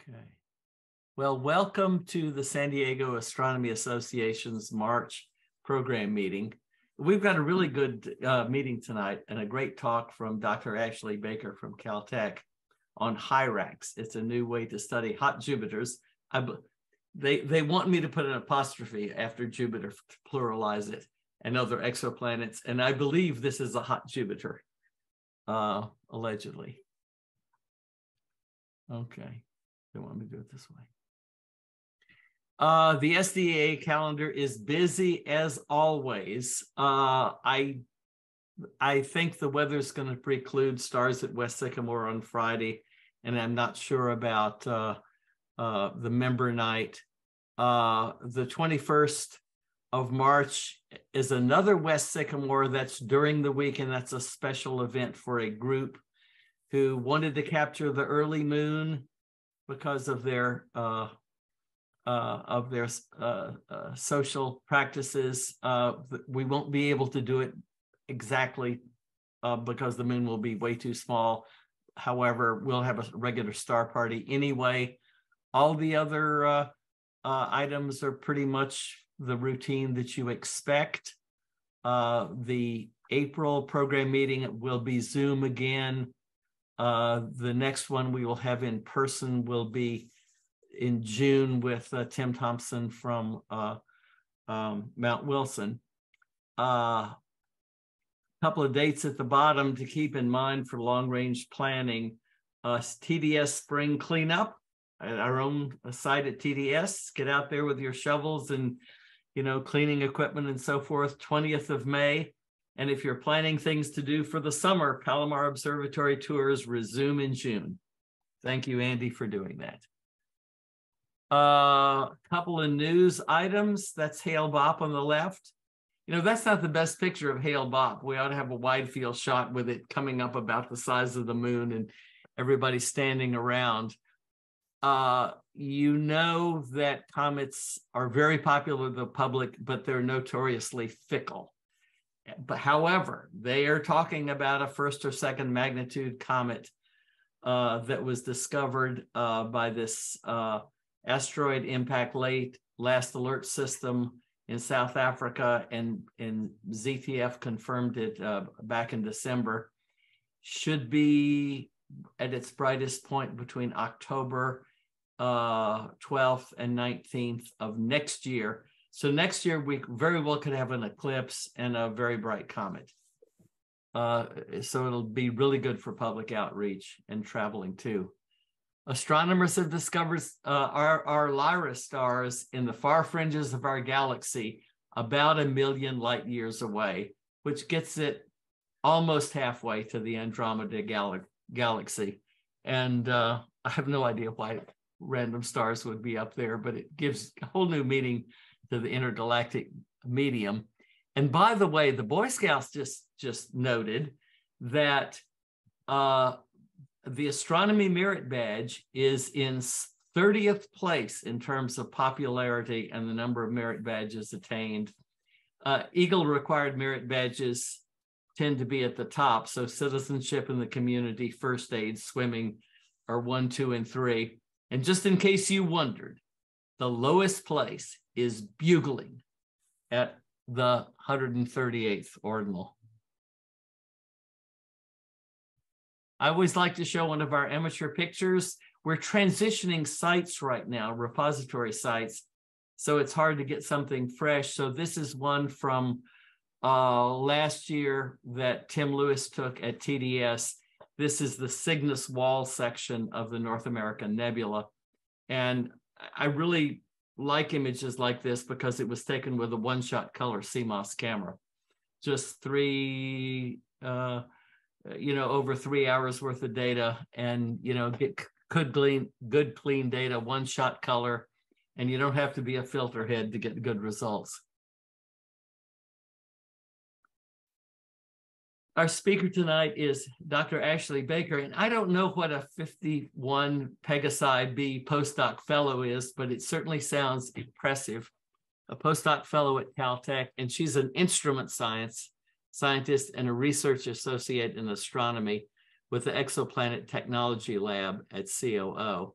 Okay. Well, welcome to the San Diego Astronomy Association's March program meeting. We've got a really good uh, meeting tonight and a great talk from Dr. Ashley Baker from Caltech on HIRAX. It's a new way to study hot Jupiters. I, they, they want me to put an apostrophe after Jupiter to pluralize it and other exoplanets. And I believe this is a hot Jupiter, uh, allegedly. Okay. They want me to do it this way. Uh, the SDA calendar is busy as always. Uh, I I think the weather is going to preclude stars at West Sycamore on Friday, and I'm not sure about uh, uh, the member night. Uh, the 21st of March is another West Sycamore that's during the week, and that's a special event for a group who wanted to capture the early moon because of their uh, uh, of their uh, uh social practices. Uh, we won't be able to do it exactly uh, because the moon will be way too small. However, we'll have a regular star party anyway. All the other items are pretty much the routine that you expect. the April program meeting will be Zoom again. Uh, the next one we will have in person will be in June with uh, Tim Thompson from uh, um, Mount Wilson. A uh, couple of dates at the bottom to keep in mind for long range planning. Uh, TDS spring cleanup at our own site at TDS. Get out there with your shovels and you know cleaning equipment and so forth. 20th of May and if you're planning things to do for the summer, Palomar Observatory tours resume in June. Thank you, Andy, for doing that. A uh, couple of news items. That's Hale Bopp on the left. You know, that's not the best picture of Hale Bopp. We ought to have a wide field shot with it coming up about the size of the moon and everybody standing around. Uh, you know that comets are very popular with the public, but they're notoriously fickle. But however, they are talking about a first or second magnitude comet uh, that was discovered uh, by this uh, asteroid impact late last alert system in South Africa, and, and ZTF confirmed it uh, back in December. Should be at its brightest point between October 12th uh, and 19th of next year. So next year we very well could have an eclipse and a very bright comet. Uh, so it'll be really good for public outreach and traveling too. Astronomers have discovered uh, RR Lyrae stars in the far fringes of our galaxy about a million light years away, which gets it almost halfway to the Andromeda gal- galaxy. And uh, I have no idea why random stars would be up there, but it gives a whole new meaning to the intergalactic medium. And by the way, the Boy Scouts just just noted that uh, the Astronomy Merit Badge is in 30th place in terms of popularity and the number of merit badges attained. Uh, Eagle required merit badges tend to be at the top. So citizenship in the community, first aid, swimming are one, two, and three. And just in case you wondered, the lowest place is bugling at the 138th ordinal. I always like to show one of our amateur pictures. We're transitioning sites right now, repository sites, so it's hard to get something fresh. So this is one from uh, last year that Tim Lewis took at TDS. This is the Cygnus Wall section of the North American Nebula. And I really like images like this because it was taken with a one-shot color CMOS camera. Just three, uh, you know, over three hours worth of data and, you know, get good clean, good clean data, one-shot color, and you don't have to be a filter head to get good results. Our speaker tonight is Dr. Ashley Baker, and I don't know what a 51 Pegasi B postdoc fellow is, but it certainly sounds impressive. A postdoc fellow at Caltech, and she's an instrument science scientist and a research associate in astronomy with the Exoplanet Technology Lab at COO.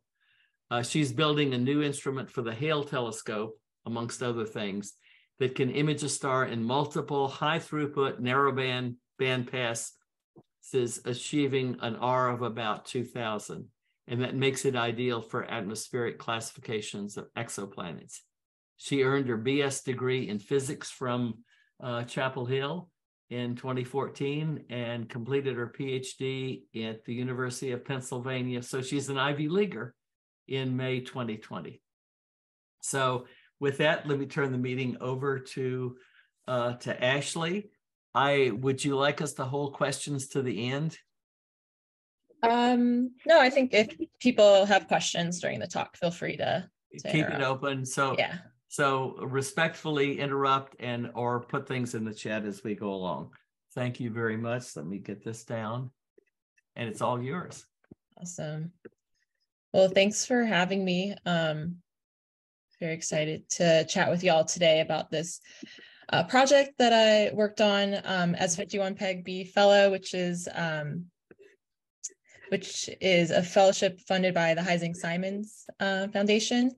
Uh, she's building a new instrument for the Hale telescope, amongst other things, that can image a star in multiple high throughput narrowband band passes, achieving an R of about 2000. And that makes it ideal for atmospheric classifications of exoplanets. She earned her BS degree in physics from uh, Chapel Hill in 2014 and completed her PhD at the University of Pennsylvania. So she's an Ivy Leaguer in May 2020. So with that, let me turn the meeting over to uh, to Ashley. I would you like us to hold questions to the end? Um, no, I think if people have questions during the talk, feel free to, to keep interrupt. it open. So yeah. So respectfully interrupt and or put things in the chat as we go along. Thank you very much. Let me get this down. And it's all yours. Awesome. Well, thanks for having me. Um, very excited to chat with y'all today about this uh, project that I worked on um, as 51 Peg B Fellow, which is um, which is a fellowship funded by the Heising Simons uh, Foundation.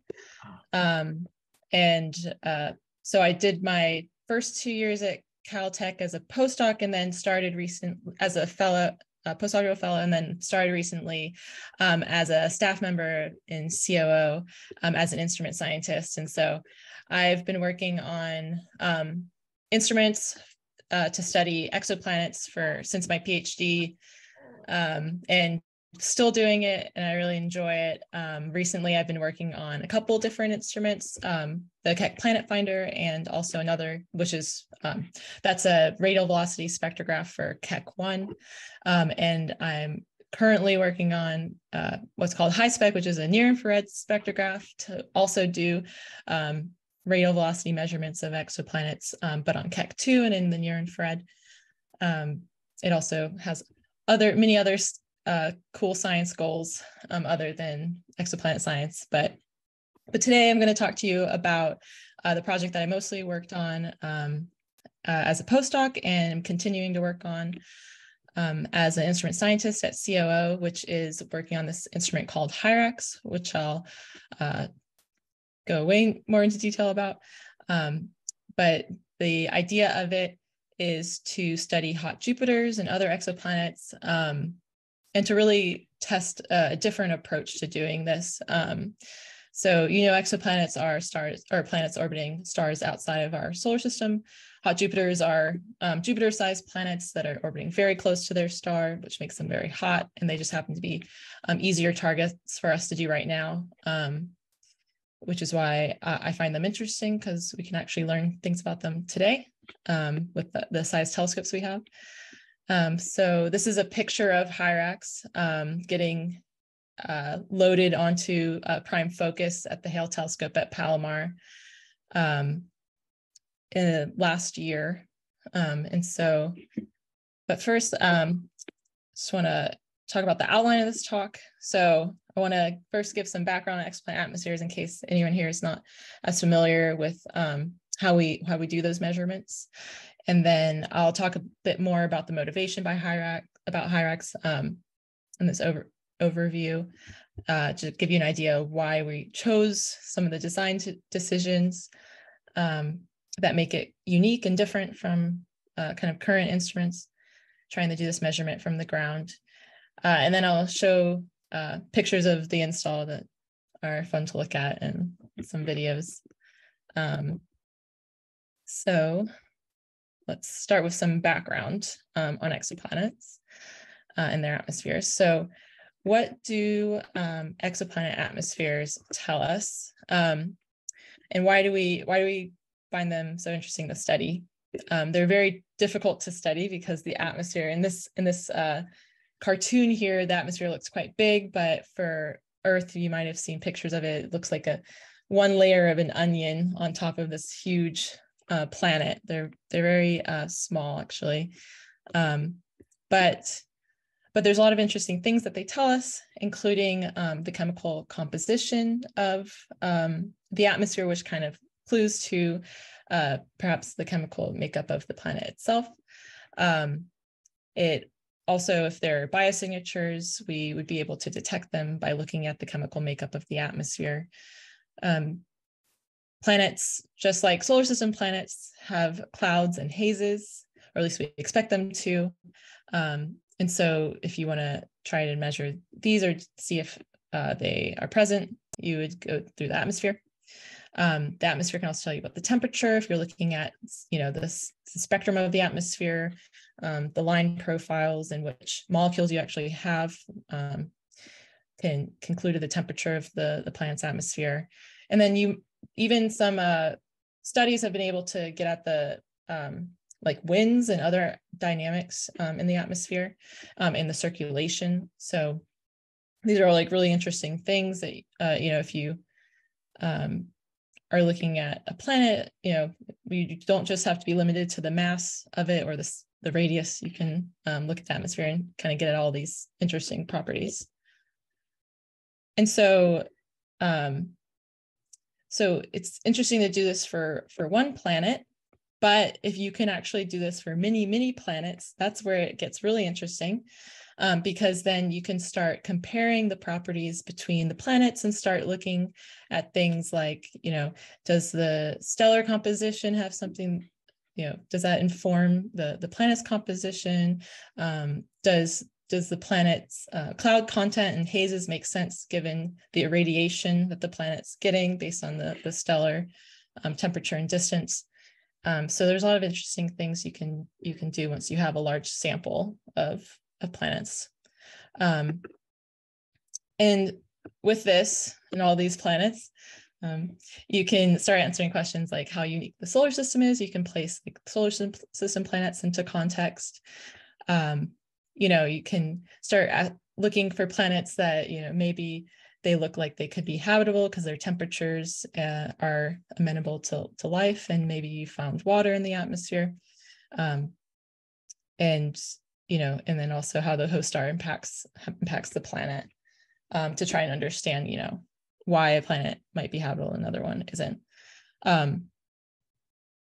Um, and uh, so I did my first two years at Caltech as a postdoc and then started recent as a fellow a postdoctoral fellow, and then started recently um, as a staff member in COO um, as an instrument scientist. And so I've been working on um, instruments uh, to study exoplanets for since my PhD, um, and still doing it and I really enjoy it. Um, recently, I've been working on a couple different instruments, um, the Keck Planet Finder and also another, which is, um, that's a radial velocity spectrograph for Keck 1. Um, and I'm currently working on uh, what's called HISPEC, which is a near infrared spectrograph to also do um, radial velocity measurements of exoplanets, um, but on Keck 2 and in the near infrared. it also has other many other uh, cool science goals um, other than exoplanet science. But but today I'm going to talk to you about uh, the project that I mostly worked on um, uh, as a postdoc and continuing to work on um, as an instrument scientist at COO, which is working on this instrument called HIRAX, which I'll uh, go way more into detail about. Um, but the idea of it is to study hot Jupiters and other exoplanets um, and to really test a different approach to doing this. Um, so, you know, exoplanets are stars or planets orbiting stars outside of our solar system. Hot Jupiters are um, Jupiter sized planets that are orbiting very close to their star, which makes them very hot. And they just happen to be um, easier targets for us to do right now, um, which is why uh, I find them interesting because we can actually learn things about them today um, with the, the size telescopes we have. Um, so this is a picture of HIRAX um, getting uh, loaded onto a prime focus at the Hale telescope at Palomar um, in last year. Um, and so, but first, um, just want to talk about the outline of this talk. So I want to first give some background on exoplanet atmospheres in case anyone here is not as familiar with um, how we how we do those measurements. And then I'll talk a bit more about the motivation by HIRAX, about HIRAX um, in this over, overview uh, to give you an idea why we chose some of the design decisions um, that make it unique and different from uh, kind of current instruments, trying to do this measurement from the ground. Uh, and then I'll show uh, pictures of the install that are fun to look at and some videos. Um, so let's start with some background um, on exoplanets uh, and their atmospheres. So what do um, exoplanet atmospheres tell us? Um, and why do we why do we find them so interesting to study? Um, they're very difficult to study because the atmosphere in this in this uh, cartoon here, the atmosphere looks quite big, but for Earth, you might have seen pictures of it. It looks like a one layer of an onion on top of this huge uh, planet. They're they're very uh, small actually, um, but but there's a lot of interesting things that they tell us, including um, the chemical composition of um, the atmosphere, which kind of clues to uh, perhaps the chemical makeup of the planet itself. Um, it also, if there are biosignatures, we would be able to detect them by looking at the chemical makeup of the atmosphere. Um, planets, just like solar system planets, have clouds and hazes, or at least we expect them to. Um, and so if you want to try to measure these or see if uh, they are present, you would go through the atmosphere. Um, the atmosphere can also tell you about the temperature. If you're looking at, you know, this the spectrum of the atmosphere, um, the line profiles in which molecules you actually have um, can conclude the temperature of the, the planet's atmosphere. And then you, even some uh, studies have been able to get at the um, like winds and other dynamics um, in the atmosphere um, and the circulation. So these are all like really interesting things that, uh, you know, if you um, are looking at a planet, you know, you don't just have to be limited to the mass of it or the, the radius. You can um, look at the atmosphere and kind of get at all these interesting properties. And so, um, so it's interesting to do this for, for one planet, but if you can actually do this for many, many planets, that's where it gets really interesting um, because then you can start comparing the properties between the planets and start looking at things like, you know, does the stellar composition have something, you know, does that inform the, the planet's composition? Um, does does the planet's uh, cloud content and hazes make sense given the irradiation that the planet's getting based on the, the stellar um, temperature and distance? Um, so there's a lot of interesting things you can you can do once you have a large sample of of planets. Um, and with this and all these planets, um, you can start answering questions like how unique the solar system is. You can place like solar system planets into context. Um, you know, you can start looking for planets that, you know, maybe they look like they could be habitable because their temperatures uh, are amenable to, to life and maybe you found water in the atmosphere. Um, and you know, and then also how the host star impacts impacts the planet um, to try and understand, you know, why a planet might be habitable and another one isn't. Um,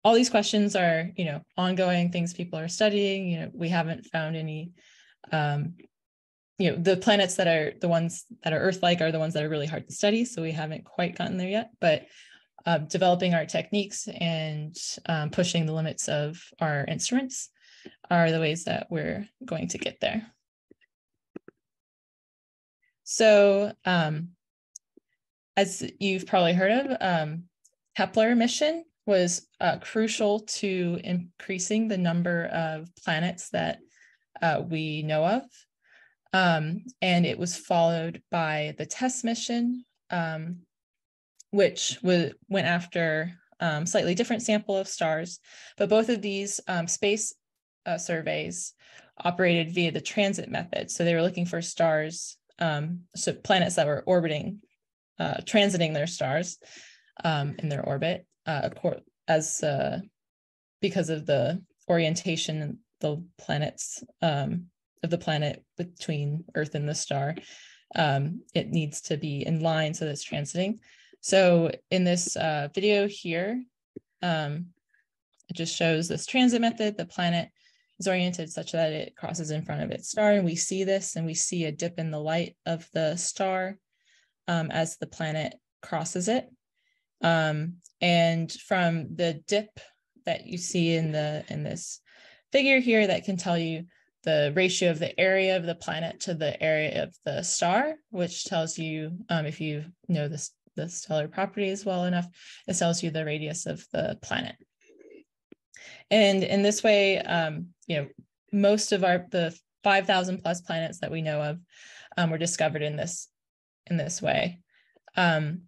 all these questions are, you know, ongoing things people are studying. You know, we haven't found any, um, you know, the planets that are the ones that are Earth-like are the ones that are really hard to study. So we haven't quite gotten there yet, but uh, developing our techniques and um, pushing the limits of our instruments are the ways that we're going to get there. So um, as you've probably heard of, um, Kepler mission was uh, crucial to increasing the number of planets that uh, we know of. Um, and it was followed by the TESS mission, um, which was, went after um, slightly different sample of stars. But both of these um, space uh, surveys operated via the transit method. So they were looking for stars, um, so planets that were orbiting, uh, transiting their stars um, in their orbit, uh, as uh, because of the orientation the planets um, of the planet between Earth and the star. Um, it needs to be in line so that it's transiting. So in this uh, video here, um, it just shows this transit method. The planet is oriented such that it crosses in front of its star. And we see this and we see a dip in the light of the star um, as the planet crosses it. Um, and from the dip that you see in the in this figure here that can tell you the ratio of the area of the planet to the area of the star, which tells you um, if you know this the stellar properties well enough, it tells you the radius of the planet. And in this way, um, you know, most of our the 5,000 plus planets that we know of um, were discovered in this in this way, um,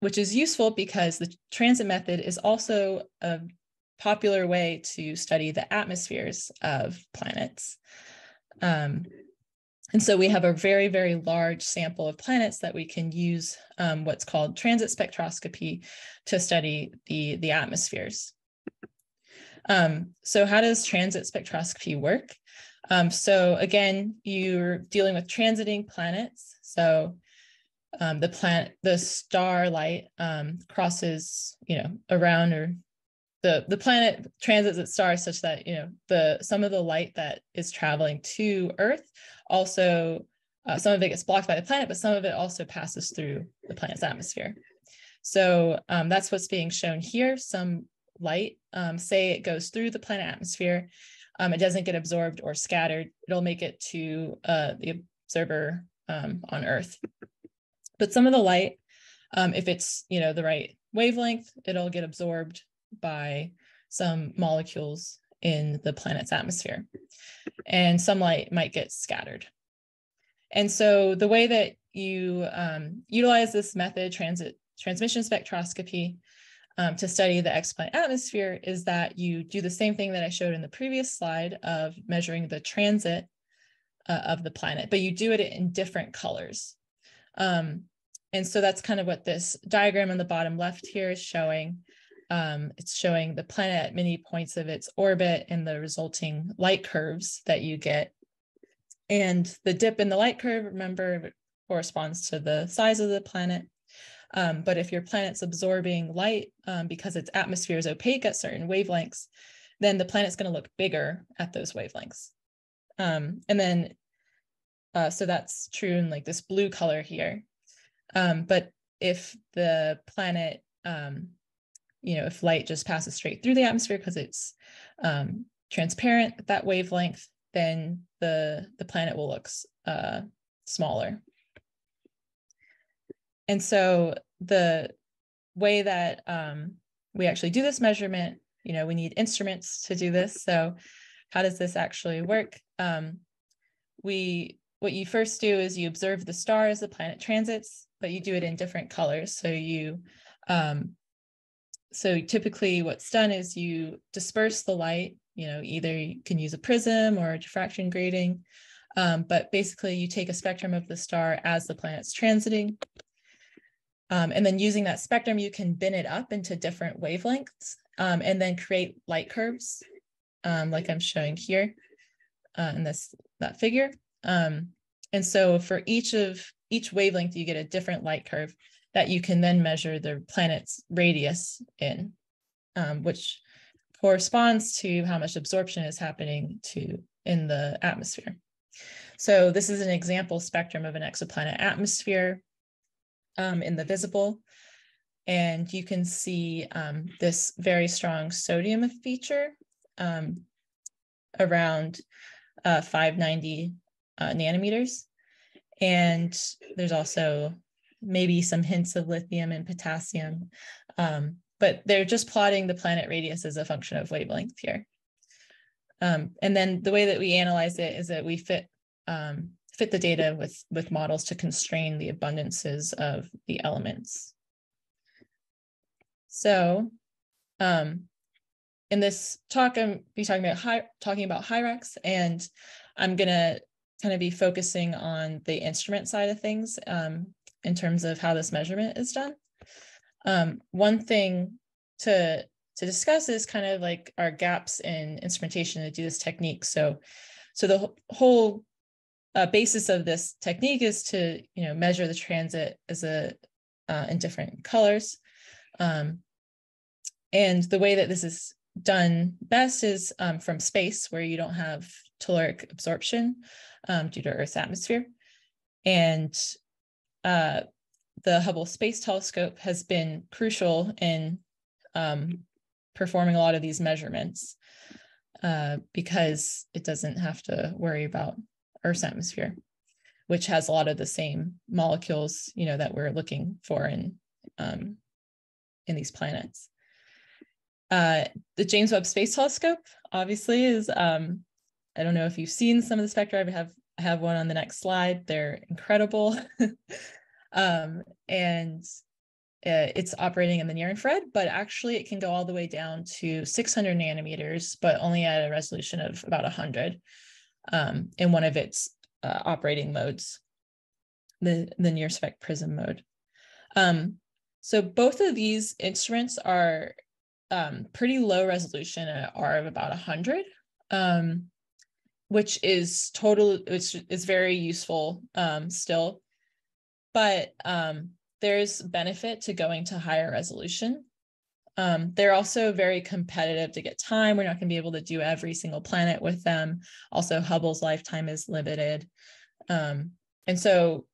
which is useful because the transit method is also a popular way to study the atmospheres of planets. Um, and so we have a very, very large sample of planets that we can use um, what's called transit spectroscopy to study the, the atmospheres. Um, so how does transit spectroscopy work? Um, so again, you're dealing with transiting planets. So um, the planet, the starlight um, crosses, you know, around or the the planet transits its star such that you know the some of the light that is traveling to Earth also uh, some of it gets blocked by the planet, but some of it also passes through the planet's atmosphere. So um, that's what's being shown here. Some light, um, say it goes through the planet atmosphere, um, it doesn't get absorbed or scattered. It'll make it to uh, the observer um, on Earth. But some of the light, um, if it's you know the right wavelength, it'll get absorbed by some molecules in the planet's atmosphere. And some light might get scattered. And so the way that you um, utilize this method, transit transmission spectroscopy, um, to study the exoplanet atmosphere is that you do the same thing that I showed in the previous slide of measuring the transit uh, of the planet, but you do it in different colors. Um, and so that's kind of what this diagram on the bottom left here is showing. Um, it's showing the planet at many points of its orbit and the resulting light curves that you get. And the dip in the light curve, remember, corresponds to the size of the planet. Um, but if your planet's absorbing light um, because its atmosphere is opaque at certain wavelengths, then the planet's going to look bigger at those wavelengths. Um, and then, uh, so that's true in like this blue color here. Um, but if the planet um, you know, if light just passes straight through the atmosphere because it's um, transparent at that wavelength, then the, the planet will look uh, smaller. And so the way that um, we actually do this measurement, you know, we need instruments to do this. So how does this actually work? Um, we what you first do is you observe the star as the planet transits, but you do it in different colors. So you um, so typically what's done is you disperse the light, you know, either you can use a prism or a diffraction grating, um, but basically you take a spectrum of the star as the planet's transiting. Um, and then using that spectrum, you can bin it up into different wavelengths um, and then create light curves um, like I'm showing here uh, in this that figure. Um, and so for each of each wavelength, you get a different light curve that you can then measure the planet's radius in, um, which corresponds to how much absorption is happening to in the atmosphere. So this is an example spectrum of an exoplanet atmosphere um, in the visible. And you can see um, this very strong sodium feature um, around uh, 590 uh, nanometers. And there's also maybe some hints of lithium and potassium. Um, but they're just plotting the planet radius as a function of wavelength here. Um, and then the way that we analyze it is that we fit um, fit the data with, with models to constrain the abundances of the elements. So um, in this talk, I'm be talking about high, talking about HIRAX, and I'm gonna kind of be focusing on the instrument side of things. Um, in terms of how this measurement is done. Um, one thing to to discuss is kind of like our gaps in instrumentation to do this technique. So, so the whole uh, basis of this technique is to you know measure the transit as a uh, in different colors, um, and the way that this is done best is um, from space where you don't have telluric absorption um, due to Earth's atmosphere, and uh, the Hubble Space Telescope has been crucial in um, performing a lot of these measurements uh, because it doesn't have to worry about Earth's atmosphere, which has a lot of the same molecules, you know, that we're looking for in um, in these planets. Uh, the James Webb Space Telescope, obviously, is um, I don't know if you've seen some of the spectra. I have I have one on the next slide. They're incredible. um, and uh, it's operating in the near infrared, but actually it can go all the way down to 600 nanometers, but only at a resolution of about 100 um, in one of its uh, operating modes, the, the NIRSPEC prism mode. Um, so both of these instruments are um, pretty low resolution R of about 100. Um, which is total which is very useful um, still but um, there's benefit to going to higher resolution Um, they're also very competitive to get time. We're not going to be able to do every single planet with them. Also, Hubble's lifetime is limited. Um, and so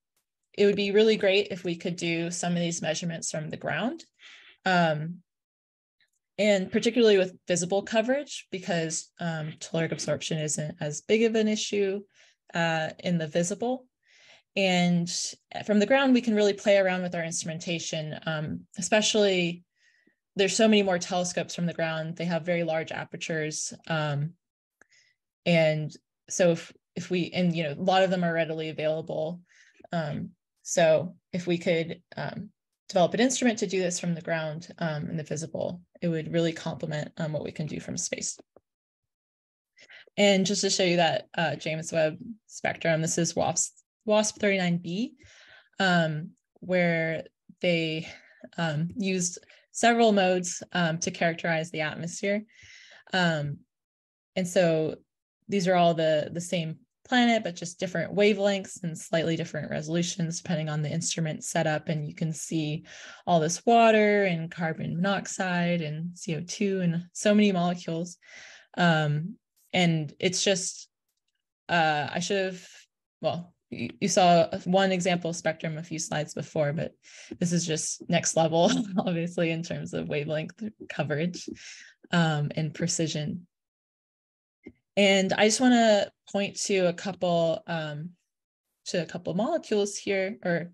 it would be really great if we could do some of these measurements from the ground. Um, and particularly with visible coverage, because um, telluric absorption isn't as big of an issue uh, in the visible. And from the ground, we can really play around with our instrumentation, um, especially there's so many more telescopes from the ground. They have very large apertures. Um, and so if, if we, and you know, a lot of them are readily available. Um, so if we could um, develop an instrument to do this from the ground um, in the visible, it would really complement um, what we can do from space. And just to show you that uh, James Webb spectrum, this is WASP, WASP 39b, um, where they um, used several modes um, to characterize the atmosphere. Um, and so these are all the, the same planet, but just different wavelengths and slightly different resolutions depending on the instrument setup. And you can see all this water and carbon monoxide and CO2 and so many molecules. Um, and it's just, uh, I should have, well, you, saw one example spectrum a few slides before, but this is just next level, obviously, in terms of wavelength coverage um, and precision. And I just want to point to a couple um, to a couple molecules here, or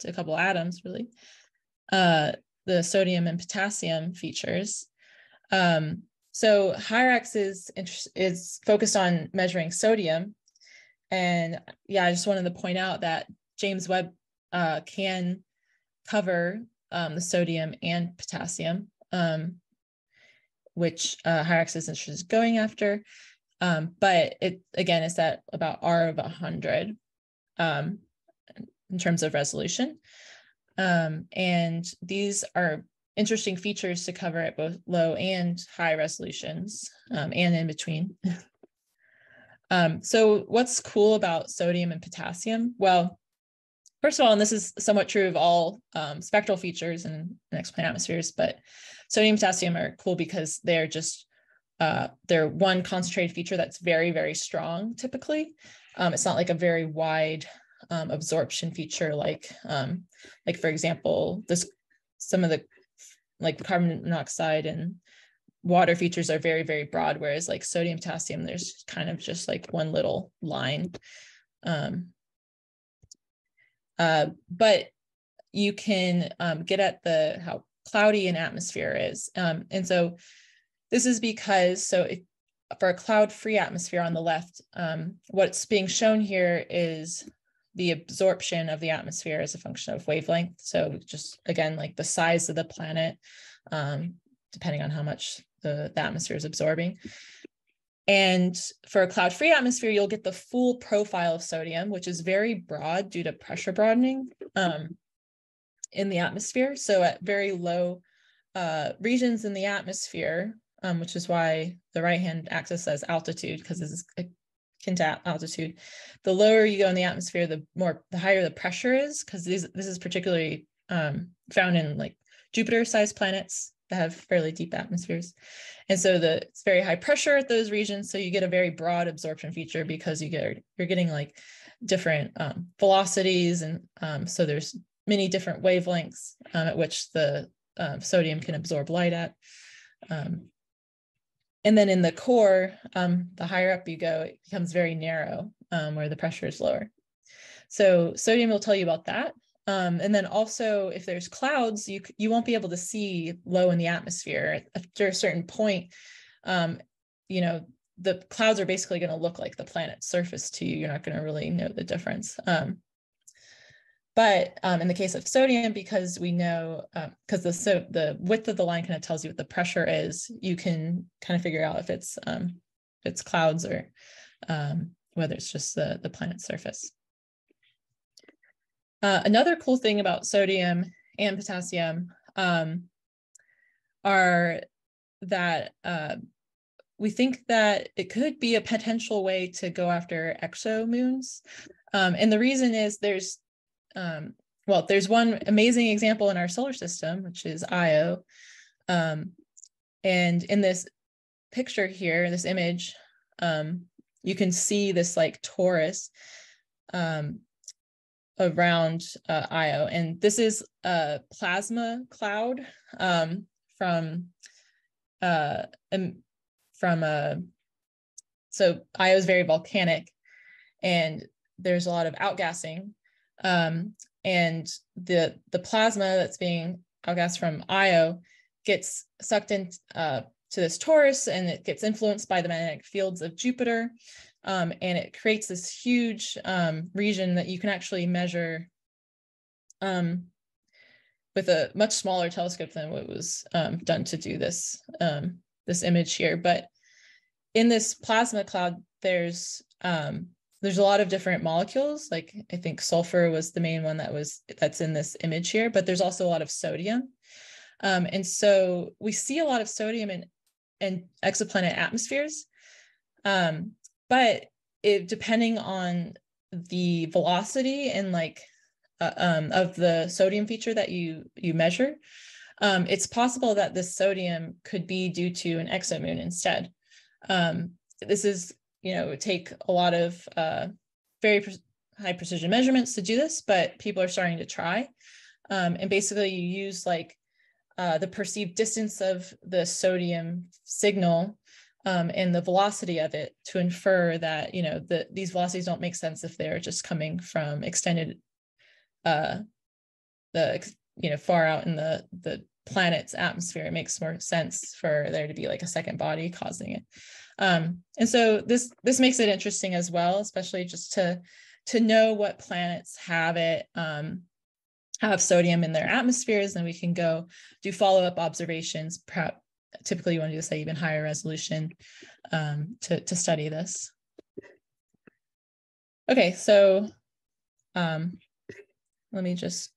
to a couple atoms, really. Uh, the sodium and potassium features. Um, so HIRAX is is focused on measuring sodium, and yeah, I just wanted to point out that James Webb uh, can cover um, the sodium and potassium, um, which uh, HIRAX is interested in going after. Um, but it again is at about R of 100 um, in terms of resolution. Um, and these are interesting features to cover at both low and high resolutions um, and in between. um, so what's cool about sodium and potassium? Well, first of all, and this is somewhat true of all um, spectral features in, in exoplanet atmospheres, but sodium and potassium are cool because they're just uh, they're one concentrated feature that's very, very strong typically. Um, it's not like a very wide um, absorption feature like, um, like for example, this some of the like carbon monoxide and water features are very, very broad, whereas like sodium, potassium, there's kind of just like one little line. Um, uh, but you can um, get at the how cloudy an atmosphere is. Um, and so this is because, so for a cloud-free atmosphere on the left, um, what's being shown here is the absorption of the atmosphere as a function of wavelength. So just again, like the size of the planet, um, depending on how much the, the atmosphere is absorbing. And for a cloud-free atmosphere, you'll get the full profile of sodium, which is very broad due to pressure broadening um, in the atmosphere. So at very low uh, regions in the atmosphere, um, which is why the right hand axis says altitude because this is akin altitude. The lower you go in the atmosphere, the more the higher the pressure is because this is particularly um, found in like Jupiter-sized planets that have fairly deep atmospheres. And so the it's very high pressure at those regions. So you get a very broad absorption feature because you get you're getting like different um, velocities and um, so there's many different wavelengths um, at which the uh, sodium can absorb light at. And then in the core, um, the higher up you go, it becomes very narrow um, where the pressure is lower. So sodium will tell you about that. Um, and then also if there's clouds, you, you won't be able to see low in the atmosphere. After a certain point, um, you know, the clouds are basically going to look like the planet's surface to you. You're not going to really know the difference. Um, but um, in the case of sodium, because we know, because um, the so the width of the line kind of tells you what the pressure is, you can kind of figure out if it's um, if it's clouds or um, whether it's just the the planet's surface. Uh, another cool thing about sodium and potassium um, are that uh, we think that it could be a potential way to go after exomoons. Um, and the reason is there's um, well, there's one amazing example in our solar system, which is Io. Um, and in this picture here, this image, um, you can see this like torus um, around uh, Io. And this is a plasma cloud um, from uh, from a uh, so Io is very volcanic and there's a lot of outgassing um, and the the plasma that's being outgassed from Io gets sucked in uh, this torus and it gets influenced by the magnetic fields of Jupiter um, and it creates this huge um, region that you can actually measure um, with a much smaller telescope than what was um, done to do this um, this image here. But in this plasma cloud, there's um, there's a lot of different molecules. Like I think sulfur was the main one that was that's in this image here, but there's also a lot of sodium. and so we see a lot of sodium in, in exoplanet atmospheres. Um, but it depending on the velocity and like uh, um, of the sodium feature that you you measure um, it's possible that this sodium could be due to an exomoon instead um, this is you know take a lot of uh, very pre high precision measurements to do this but people are starting to try. Um, and basically you use like uh, the perceived distance of the sodium signal um, and the velocity of it to infer that you know the, these velocities don't make sense if they're just coming from extended uh, the you know far out in the the planet's atmosphere. It makes more sense for there to be like a second body causing it um, and so this this makes it interesting as well especially just to to know what planets have it um, have sodium in their atmospheres and we can go do follow-up observations perhaps typically you want to do at even higher resolution um, to, to study this. Okay, so um, let me just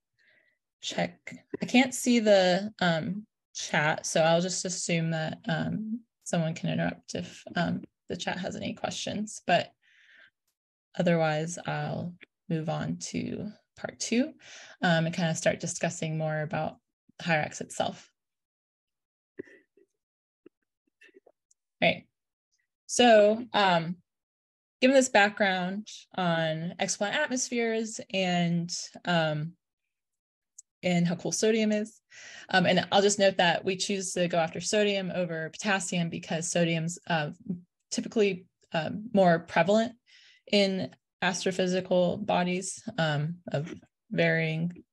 check. I can't see the um, chat, so I'll just assume that um, someone can interrupt if um, the chat has any questions, but otherwise I'll move on to part two um, and kind of start discussing more about HIRAX itself. Right. So, um, given this background on exoplanet atmospheres and um, and how cool sodium is, um, and I'll just note that we choose to go after sodium over potassium because sodium's uh, typically uh, more prevalent in astrophysical bodies um, of varying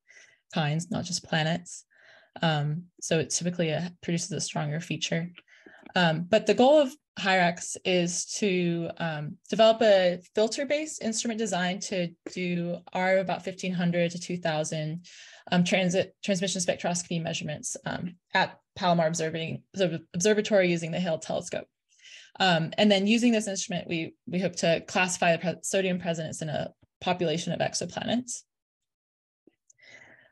kinds, not just planets. Um, so it typically uh, produces a stronger feature. Um, but the goal of HIRAX is to um, develop a filter-based instrument design to do our about 1500 to 2000 um, transit transmission spectroscopy measurements um, at Palomar Observing, Observatory using the Hale telescope. Um, and then using this instrument, we, we hope to classify the sodium presence in a population of exoplanets.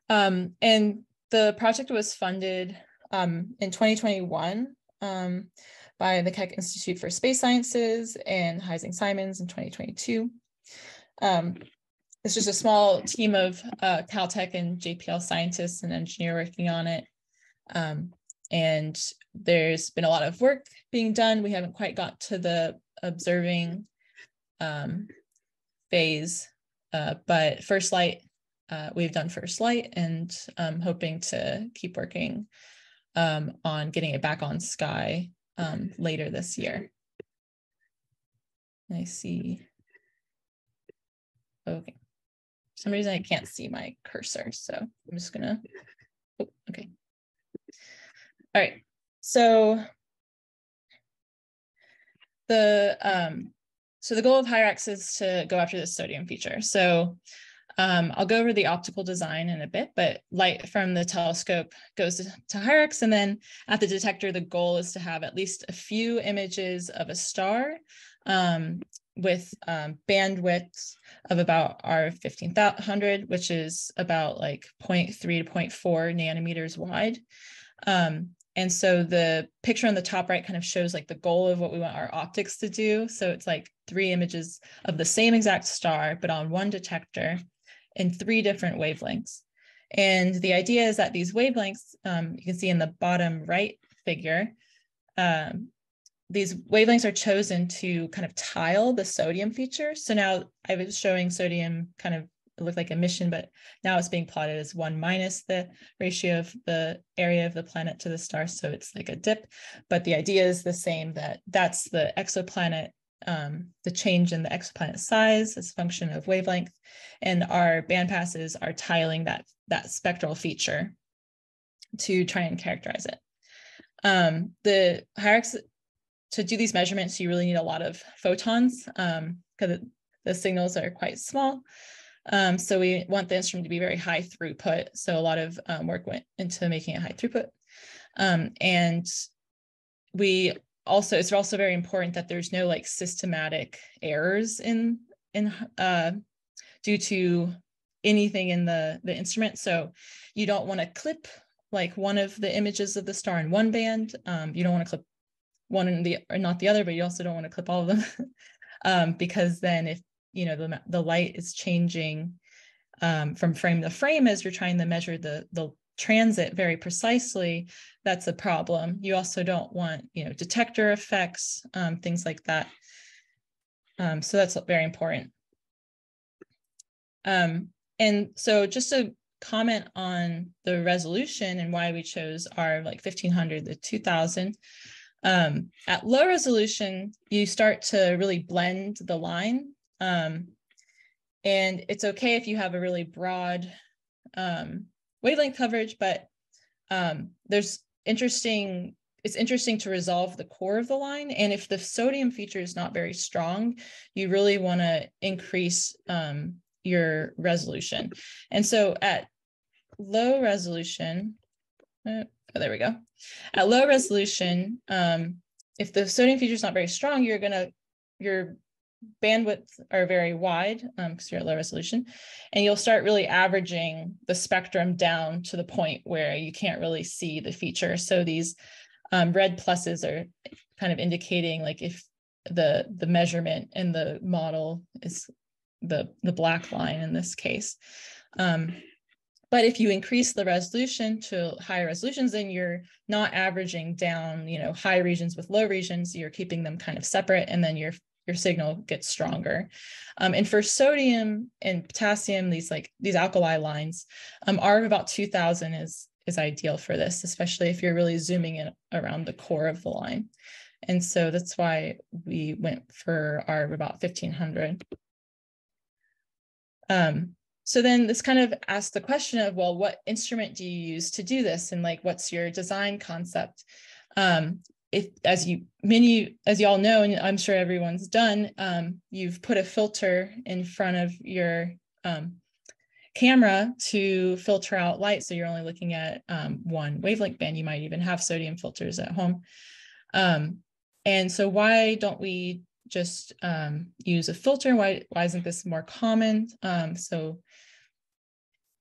Um, and the project was funded in 2021 um, by the Keck Institute for Space Sciences and Heising Simons in 2022. Um, it's just a small team of uh, Caltech and JPL scientists and engineer working on it. Um, and there's been a lot of work being done. We haven't quite got to the observing um, phase, uh, but first light, uh, we've done first light and I'm hoping to keep working um, on getting it back on Sky um, later this year. I see. Okay. For some reason I can't see my cursor, so I'm just gonna, oh, okay. All right, so the um, so the goal of HIRAX is to go after this sodium feature. So um, I'll go over the optical design in a bit, but light from the telescope goes to, HIRAX. And then at the detector, the goal is to have at least a few images of a star um, with um, bandwidths of about R 1500, which is about like 0.3 to 0.4 nanometers wide. Um, and so the picture on the top right kind of shows like the goal of what we want our optics to do. So it's like three images of the same exact star, but on one detector in three different wavelengths. And the idea is that these wavelengths, um, you can see in the bottom right figure, um, these wavelengths are chosen to kind of tile the sodium feature. So now I was showing sodium kind of looked like emission, but now it's being plotted as one minus the ratio of the area of the planet to the star. So it's like a dip, but the idea is the same that that's the exoplanet, um, the change in the exoplanet size as a function of wavelength. And our bandpasses are tiling that, that spectral feature to try and characterize it. Um, the hierarchy to do these measurements, you really need a lot of photons because um, the signals are quite small. Um, so we want the instrument to be very high throughput. So a lot of um, work went into making it high throughput. Um, and we also, it's also very important that there's no like systematic errors in, in uh, due to anything in the, the instrument. So you don't want to clip like one of the images of the star in one band. Um, you don't want to clip one and the or not the other, but you also don't want to clip all of them um, because then if you know the the light is changing um, from frame to frame as you're trying to measure the the transit very precisely, that's a problem. You also don't want you know detector effects, um, things like that. Um, so that's very important. Um, and so just to comment on the resolution and why we chose our like 1500 the 2000 um, at low resolution, you start to really blend the line. Um, and it's okay if you have a really broad um, wavelength coverage, but um, there's interesting, it's interesting to resolve the core of the line. And if the sodium feature is not very strong, you really want to increase um, your resolution. And so at low resolution, uh, Oh, there we go. At low resolution, um, if the sodium feature is not very strong, you're gonna your bandwidth are very wide because um, you're at low resolution, and you'll start really averaging the spectrum down to the point where you can't really see the feature. So these um, red pluses are kind of indicating like if the the measurement in the model is the the black line in this case. Um, but if you increase the resolution to higher resolutions, then you're not averaging down, you know, high regions with low regions. You're keeping them kind of separate, and then your your signal gets stronger. Um, and for sodium and potassium, these like these alkali lines, um, R of about 2000 is is ideal for this, especially if you're really zooming in around the core of the line. And so that's why we went for R of about 1500. Um, so then this kind of asks the question of, well, what instrument do you use to do this? And like, what's your design concept? Um, if, as you many, as you all know, and I'm sure everyone's done, um, you've put a filter in front of your um, camera to filter out light. So you're only looking at um, one wavelength band. You might even have sodium filters at home. Um, and so why don't we just um, use a filter? Why, why isn't this more common? Um, so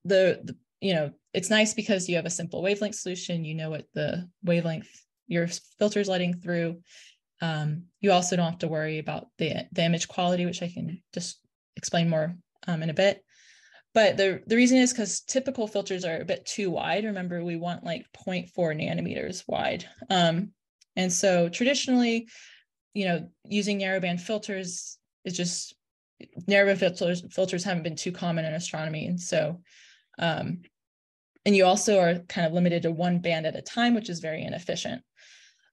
the, the you know it's nice because you have a simple wavelength solution you know what the wavelength your filter's letting through. Um, you also don't have to worry about the, the image quality which i can just explain more um, in a bit. But the, the reason is because typical filters are a bit too wide. Remember we want like 0.4 nanometers wide. Um, and so traditionally you know using narrowband filters is just narrowband filters filters haven't been too common in astronomy. And so um, and you also are kind of limited to one band at a time, which is very inefficient.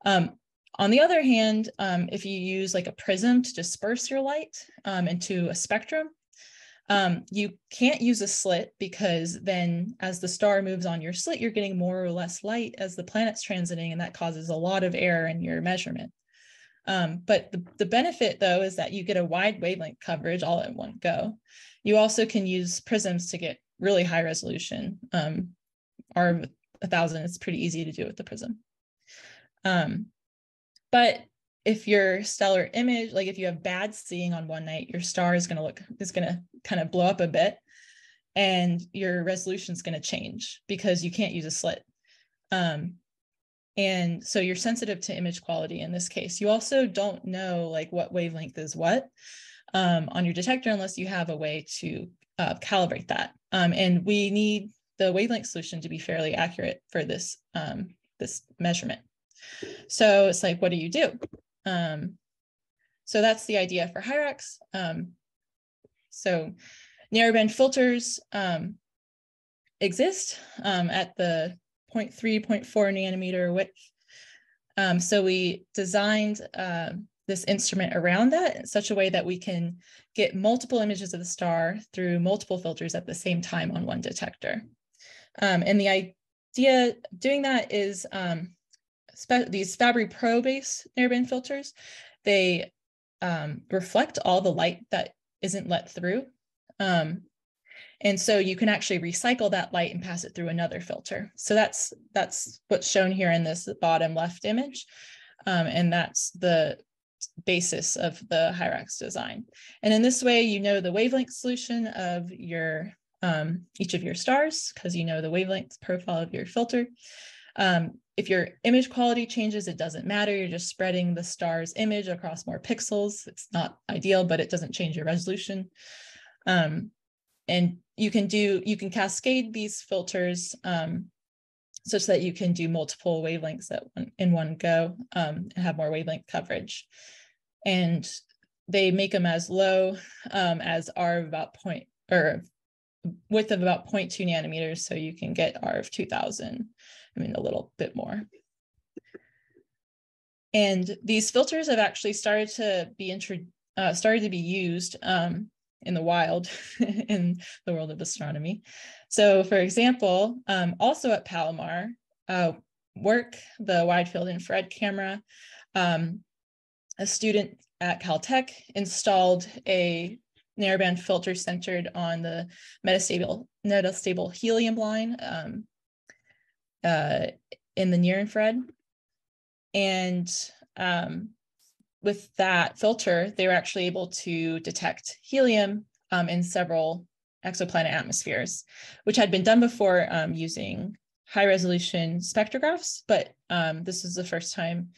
Um, on the other hand, um, if you use like a prism to disperse your light um, into a spectrum, um, you can't use a slit because then as the star moves on your slit, you're getting more or less light as the planet's transiting, and that causes a lot of error in your measurement. Um, but the, the benefit though is that you get a wide wavelength coverage all at one go. You also can use prisms to get really high resolution. Um, R a thousand is pretty easy to do with the prism. Um, but if your stellar image, like if you have bad seeing on one night, your star is going to look is going to kind of blow up a bit, and your resolution is going to change because you can't use a slit. Um, and so you're sensitive to image quality in this case. You also don't know like what wavelength is what um, on your detector unless you have a way to uh, calibrate that. Um, and we need the wavelength solution to be fairly accurate for this, um, this measurement. So it's like, what do you do? Um, so that's the idea for HIRAX. Um, so narrowband filters um, exist um, at the 0.3, 0.4 nanometer width. Um, so we designed uh, this instrument around that in such a way that we can get multiple images of the star through multiple filters at the same time on one detector. Um, and the idea doing that is um, these Fabry-Perot based narrowband filters, they um, reflect all the light that isn't let through. Um, and so you can actually recycle that light and pass it through another filter. So that's that's what's shown here in this bottom left image. Um, and that's the basis of the HIRAX design. And in this way, you know the wavelength solution of your um, each of your stars because you know the wavelength profile of your filter. Um, if your image quality changes, it doesn't matter. You're just spreading the star's image across more pixels. It's not ideal, but it doesn't change your resolution. Um, and you can do, you can cascade these filters um, such that you can do multiple wavelengths at one, in one go um, and have more wavelength coverage. And they make them as low um, as R of about point or width of about 0.2 nanometers. So you can get R of 2000 I mean, a little bit more. And these filters have actually started to be intro uh, started to be used um, in the wild in the world of astronomy. So for example, um, also at Palomar, uh, WIRC, the wide field infrared camera, um, a student at Caltech installed a narrowband filter centered on the metastable, metastable helium line um, uh, in the near infrared. And um, with that filter, they were actually able to detect helium um, in several exoplanet atmospheres, which had been done before um, using high resolution spectrographs, but um, this is the first time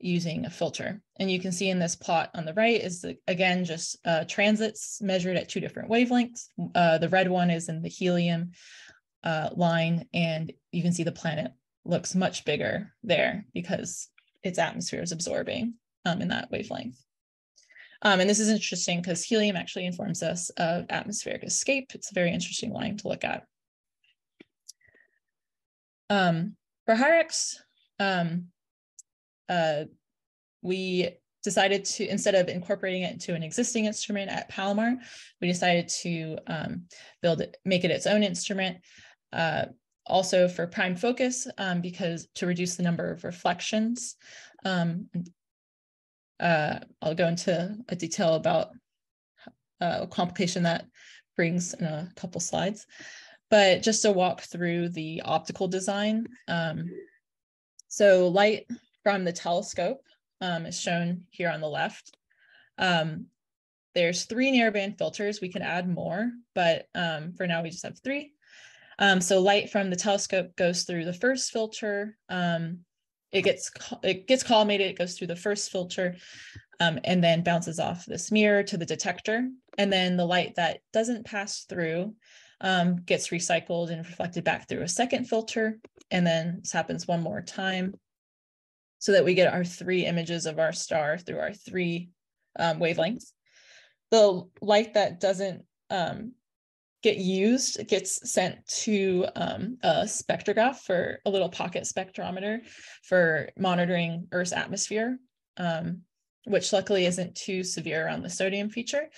using a filter. And you can see in this plot on the right is the, again just uh, transits measured at two different wavelengths. Uh, the red one is in the helium uh, line and you can see the planet looks much bigger there because its atmosphere is absorbing um, in that wavelength. Um, and this is interesting because helium actually informs us of atmospheric escape. It's a very interesting line to look at. Um, for HIRAX, um, uh, we decided to, instead of incorporating it into an existing instrument at Palomar, we decided to um, build it, make it its own instrument uh, also for prime focus um, because to reduce the number of reflections. Um, uh, I'll go into a detail about uh, a complication that brings in a couple slides. But just to walk through the optical design. Um, so light from the telescope um, is shown here on the left. Um, there's three narrowband filters. We can add more, but um, for now we just have three. Um, so light from the telescope goes through the first filter. Um, it gets it gets collimated, it goes through the first filter, um, and then bounces off this mirror to the detector. And then the light that doesn't pass through um, gets recycled and reflected back through a second filter. And then this happens one more time so that we get our three images of our star through our three um, wavelengths. The light that doesn't um, get used It gets sent to um, a spectrograph for a little pocket spectrometer for monitoring Earth's atmosphere, um, which luckily isn't too severe around the sodium feature,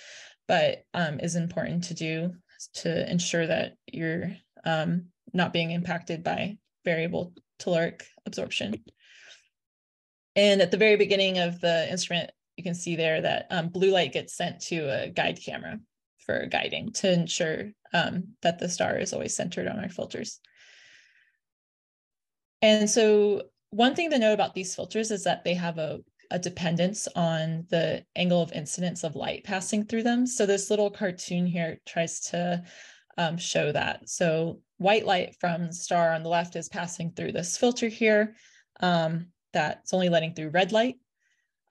but um, is important to do to ensure that you're um, not being impacted by variable telluric absorption. And at the very beginning of the instrument, you can see there that um, blue light gets sent to a guide camera for guiding to ensure um, that the star is always centered on our filters. And so one thing to know about these filters is that they have a, a dependence on the angle of incidence of light passing through them. So this little cartoon here tries to um, show that. So white light from the star on the left is passing through this filter here um, that's only letting through red light.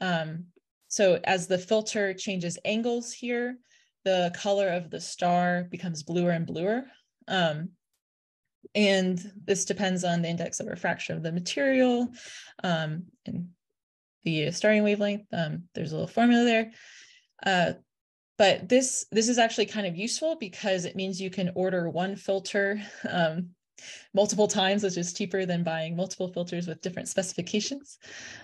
Um, so as the filter changes angles here, the color of the star becomes bluer and bluer. Um, and this depends on the index of refraction of the material um, and the starting wavelength. Um, there's a little formula there. Uh, but this this is actually kind of useful because it means you can order one filter um, multiple times, which is cheaper than buying multiple filters with different specifications.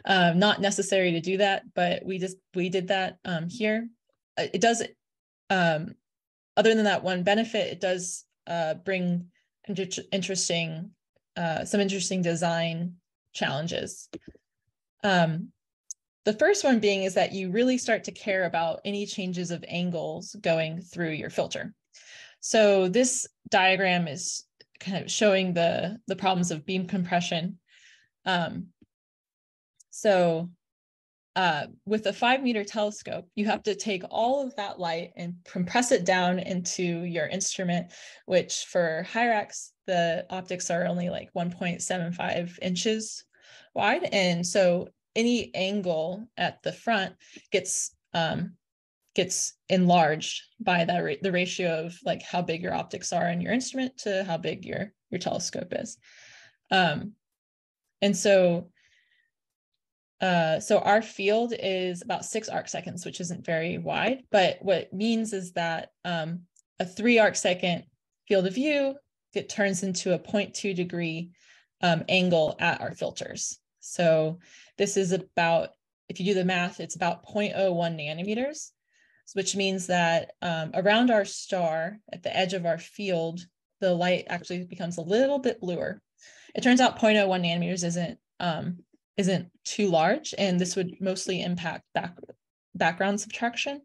Um, not necessary to do that, but we just we did that um, here. Uh, it does, um, other than that one benefit, it does uh, bring inter interesting, uh, some interesting design challenges. Um, the first one being is that you really start to care about any changes of angles going through your filter. So this diagram is kind of showing the, the problems of beam compression. Um, so uh, with a five meter telescope, you have to take all of that light and compress it down into your instrument, which for HIRAX, the optics are only like 1.75 inches wide. And so any angle at the front gets um, gets enlarged by that ra the ratio of like how big your optics are in your instrument to how big your your telescope is. Um, and so uh, so our field is about six arc seconds, which isn't very wide, but what it means is that um, a three arc second field of view, it turns into a 0.2 degree um, angle at our filters. So this is about, if you do the math, it's about 0.01 nanometers, which means that um, around our star at the edge of our field, the light actually becomes a little bit bluer. It turns out 0.01 nanometers isn't um, isn't too large, and this would mostly impact back, background subtraction.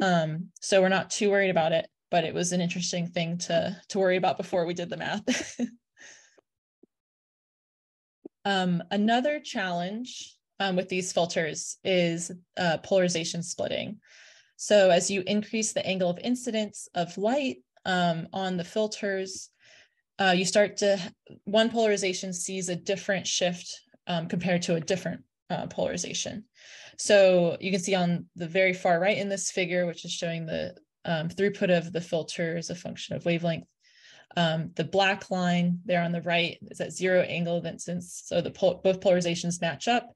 Um, so we're not too worried about it, but it was an interesting thing to, to worry about before we did the math. um, another challenge um, with these filters is uh, polarization splitting. So as you increase the angle of incidence of light um, on the filters, uh, you start to, one polarization sees a different shift um, compared to a different uh, polarization. So you can see on the very far right in this figure, which is showing the um, throughput of the filter as a function of wavelength. Um, the black line there on the right is at zero angle of incidence. So the pol both polarizations match up.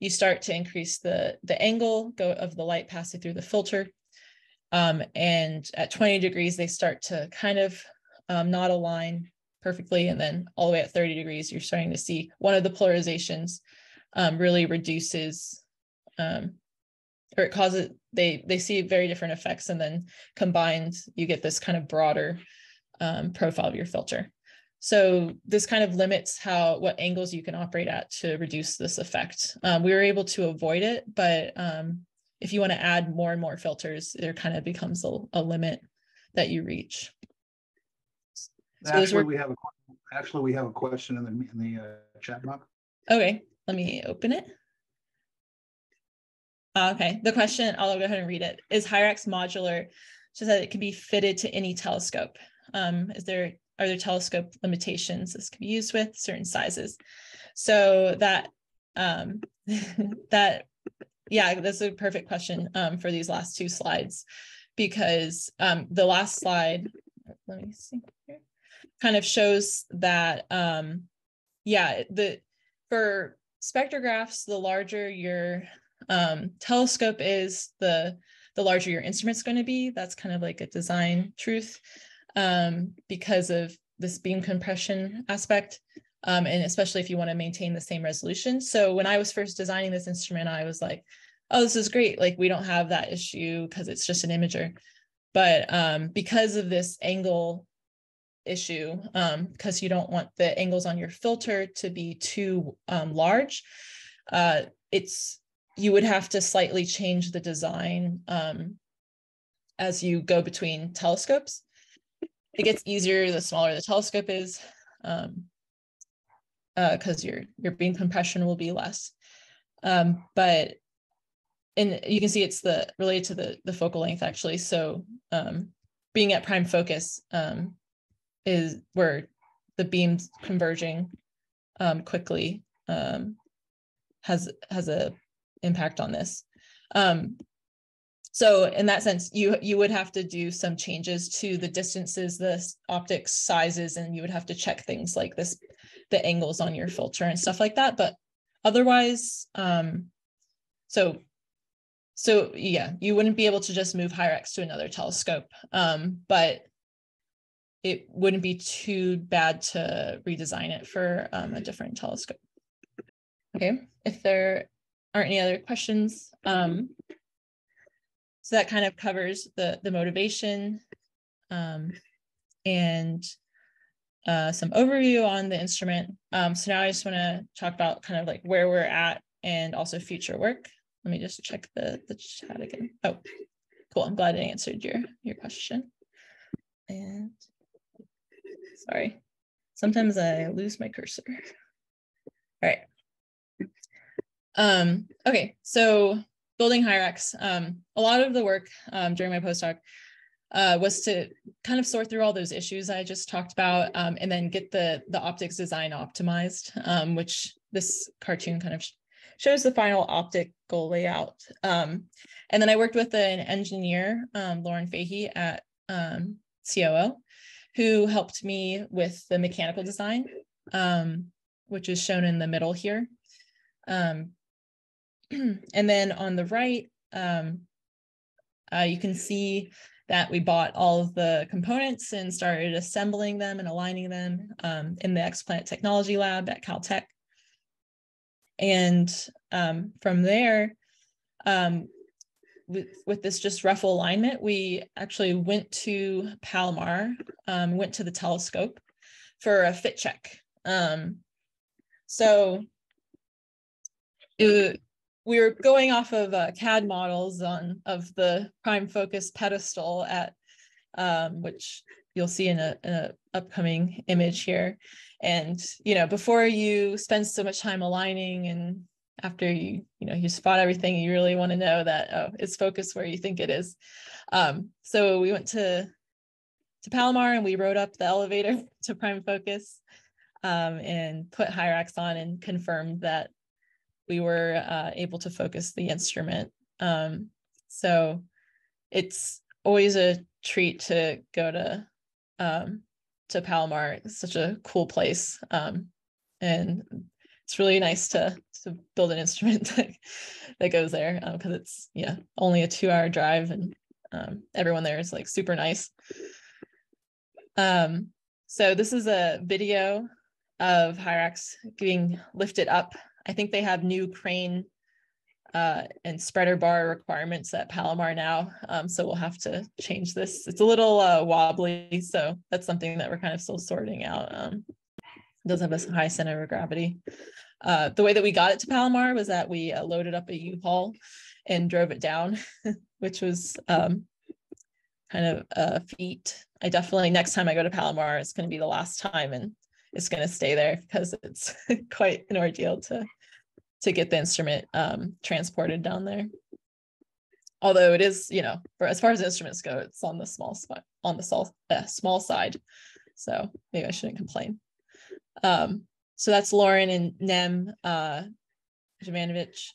You start to increase the, the angle go of the light passing through the filter. Um, and at 20 degrees, they start to kind of um, not align perfectly. And then all the way at 30 degrees, you're starting to see one of the polarizations um, really reduces um, or it causes they they see very different effects and then combined you get this kind of broader um, profile of your filter. So this kind of limits how what angles you can operate at to reduce this effect. Um, we were able to avoid it, but um, if you want to add more and more filters, there kind of becomes a, a limit that you reach. So actually, were... we have a actually we have a question in the in the uh, chat box. Okay, let me open it. Uh, okay, the question I'll go ahead and read it. Is HIRAX modular so that it can be fitted to any telescope? Um, is there are there telescope limitations this can be used with certain sizes? So that um, that yeah, that's a perfect question um, for these last two slides because um, the last slide. Let me see here kind of shows that um yeah the for spectrographs the larger your um, telescope is the the larger your instrument's going to be. That's kind of like a design truth um, because of this beam compression aspect um, and especially if you want to maintain the same resolution. So when i was first designing this instrument i was like oh this is great. Like we don't have that issue because it's just an imager. But um, because of this angle issue because um, you don't want the angles on your filter to be too um, large. Uh, it's you would have to slightly change the design um, as you go between telescopes. It gets easier the smaller the telescope is because um, uh, your your beam compression will be less. Um, but and you can see it's the related to the the focal length actually. So um, being at prime focus, um, is where the beams converging um, quickly um, has has a impact on this. Um, so in that sense, you you would have to do some changes to the distances, the optics sizes, and you would have to check things like this, the angles on your filter and stuff like that. But otherwise, um, so so yeah, you wouldn't be able to just move HIRAX to another telescope, um, but it wouldn't be too bad to redesign it for um, a different telescope. Okay, if there aren't any other questions, um, so that kind of covers the the motivation um, and uh, some overview on the instrument. Um, so now I just want to talk about kind of like where we're at and also future work. Let me just check the, the chat again. Oh, cool. I'm glad I answered your, your question. And sorry, sometimes I lose my cursor. All right. Um, okay, so building HIRAX, um, a lot of the work um, during my postdoc uh, was to kind of sort through all those issues I just talked about um, and then get the, the optics design optimized, um, which this cartoon kind of shows the final optical layout. Um, and then I worked with an engineer, um, Lauren Fahey at um, COO, who helped me with the mechanical design, um, which is shown in the middle here. Um, and then on the right, um, uh, you can see that we bought all of the components and started assembling them and aligning them in the Exoplanet Technology Lab at Caltech. And um, from there, um, with, with this just rough alignment, we actually went to Palomar, um, went to the telescope for a fit check. Um, so it, we were going off of uh, CAD models on of the prime focus pedestal at um, which you'll see in a, a upcoming image here. And, you know, before you spend so much time aligning and after you, you know, you spot everything, you really want to know that, oh, it's focused where you think it is. Um, so we went to, to Palomar and we rode up the elevator to prime focus um, and put HIRAX on and confirmed that we were uh, able to focus the instrument. Um, so it's always a treat to go to um, to Palomar. It's such a cool place, um, and it's really nice to to build an instrument that, that goes there because um, it's yeah only a two hour drive and um, everyone there is like super nice. Um, so this is a video of HIRAX being lifted up. I think they have new crane uh, and spreader bar requirements at Palomar now. Um, so we'll have to change this. It's a little uh, wobbly, so that's something that we're kind of still sorting out. Um, doesn't have a high center of gravity. Uh, the way that we got it to Palomar was that we uh, loaded up a U-Haul and drove it down, which was um, kind of a feat. I definitely, next time I go to Palomar, it's going to be the last time and it's going to stay there because it's quite an ordeal to to get the instrument um, transported down there. Although it is, you know, for as far as instruments go, it's on the small spot on the small, uh, small side. So maybe I shouldn't complain. Um, so that's Lauren and Nem uh,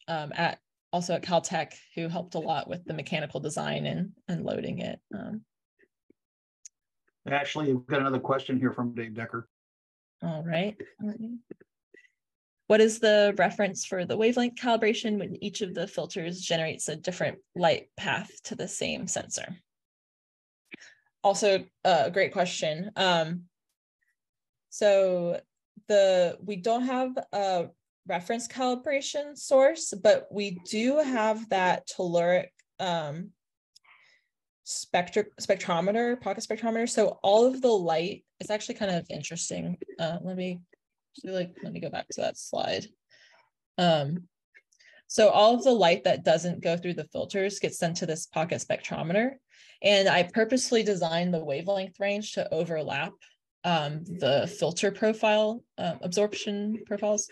um, at also at Caltech who helped a lot with the mechanical design and, and loading it. Um, Ashley, we've got another question here from Dave Decker. All right. What is the reference for the wavelength calibration when each of the filters generates a different light path to the same sensor? Also a great question. Um, so the we don't have a reference calibration source, but we do have that telluric um, spectr spectrometer, pocket spectrometer. So all of the light, it's actually kind of interesting. Uh, let me like, let me go back to that slide. Um, so all of the light that doesn't go through the filters gets sent to this pocket spectrometer. And I purposely designed the wavelength range to overlap um, the filter profile, uh, absorption profiles,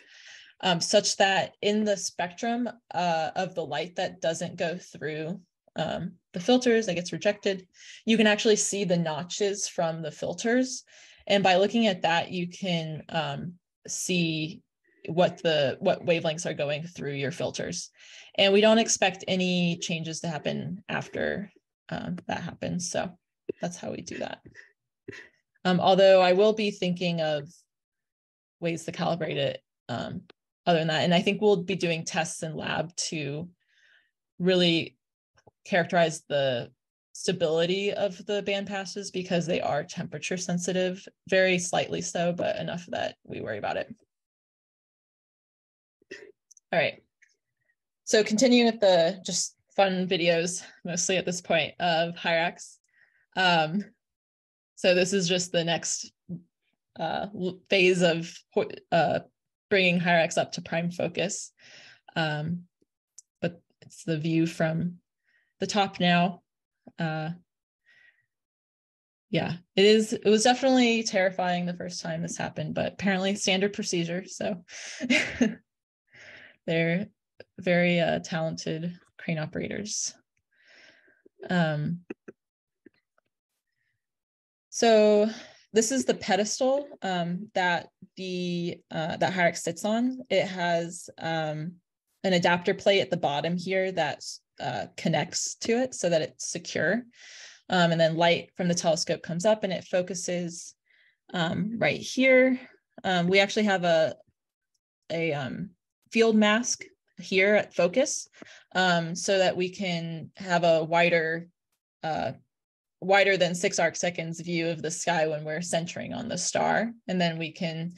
um, such that in the spectrum uh, of the light that doesn't go through um, the filters, that gets rejected, you can actually see the notches from the filters. And by looking at that, you can um, see what the what wavelengths are going through your filters. And we don't expect any changes to happen after um, that happens. So that's how we do that. Um, although I will be thinking of ways to calibrate it um, other than that. And I think we'll be doing tests in lab to really characterize the stability of the band passes because they are temperature sensitive, very slightly so, but enough that we worry about it. All right. So continuing with the just fun videos, mostly at this point of HIRAX. Um, so this is just the next uh, phase of uh, bringing HIRAX up to prime focus. Um, but it's the view from the top now. Uh, yeah, it is. It was definitely terrifying the first time this happened, but apparently standard procedure. So they're very uh, talented crane operators. Um, so this is the pedestal um, that the uh, that HIRAX sits on. It has um, an adapter plate at the bottom here that uh, connects to it so that it's secure. Um, and then light from the telescope comes up and it focuses um, right here. Um, we actually have a, a um, field mask here at focus um, so that we can have a wider uh, wider than six arc seconds view of the sky when we're centering on the star. And then we can,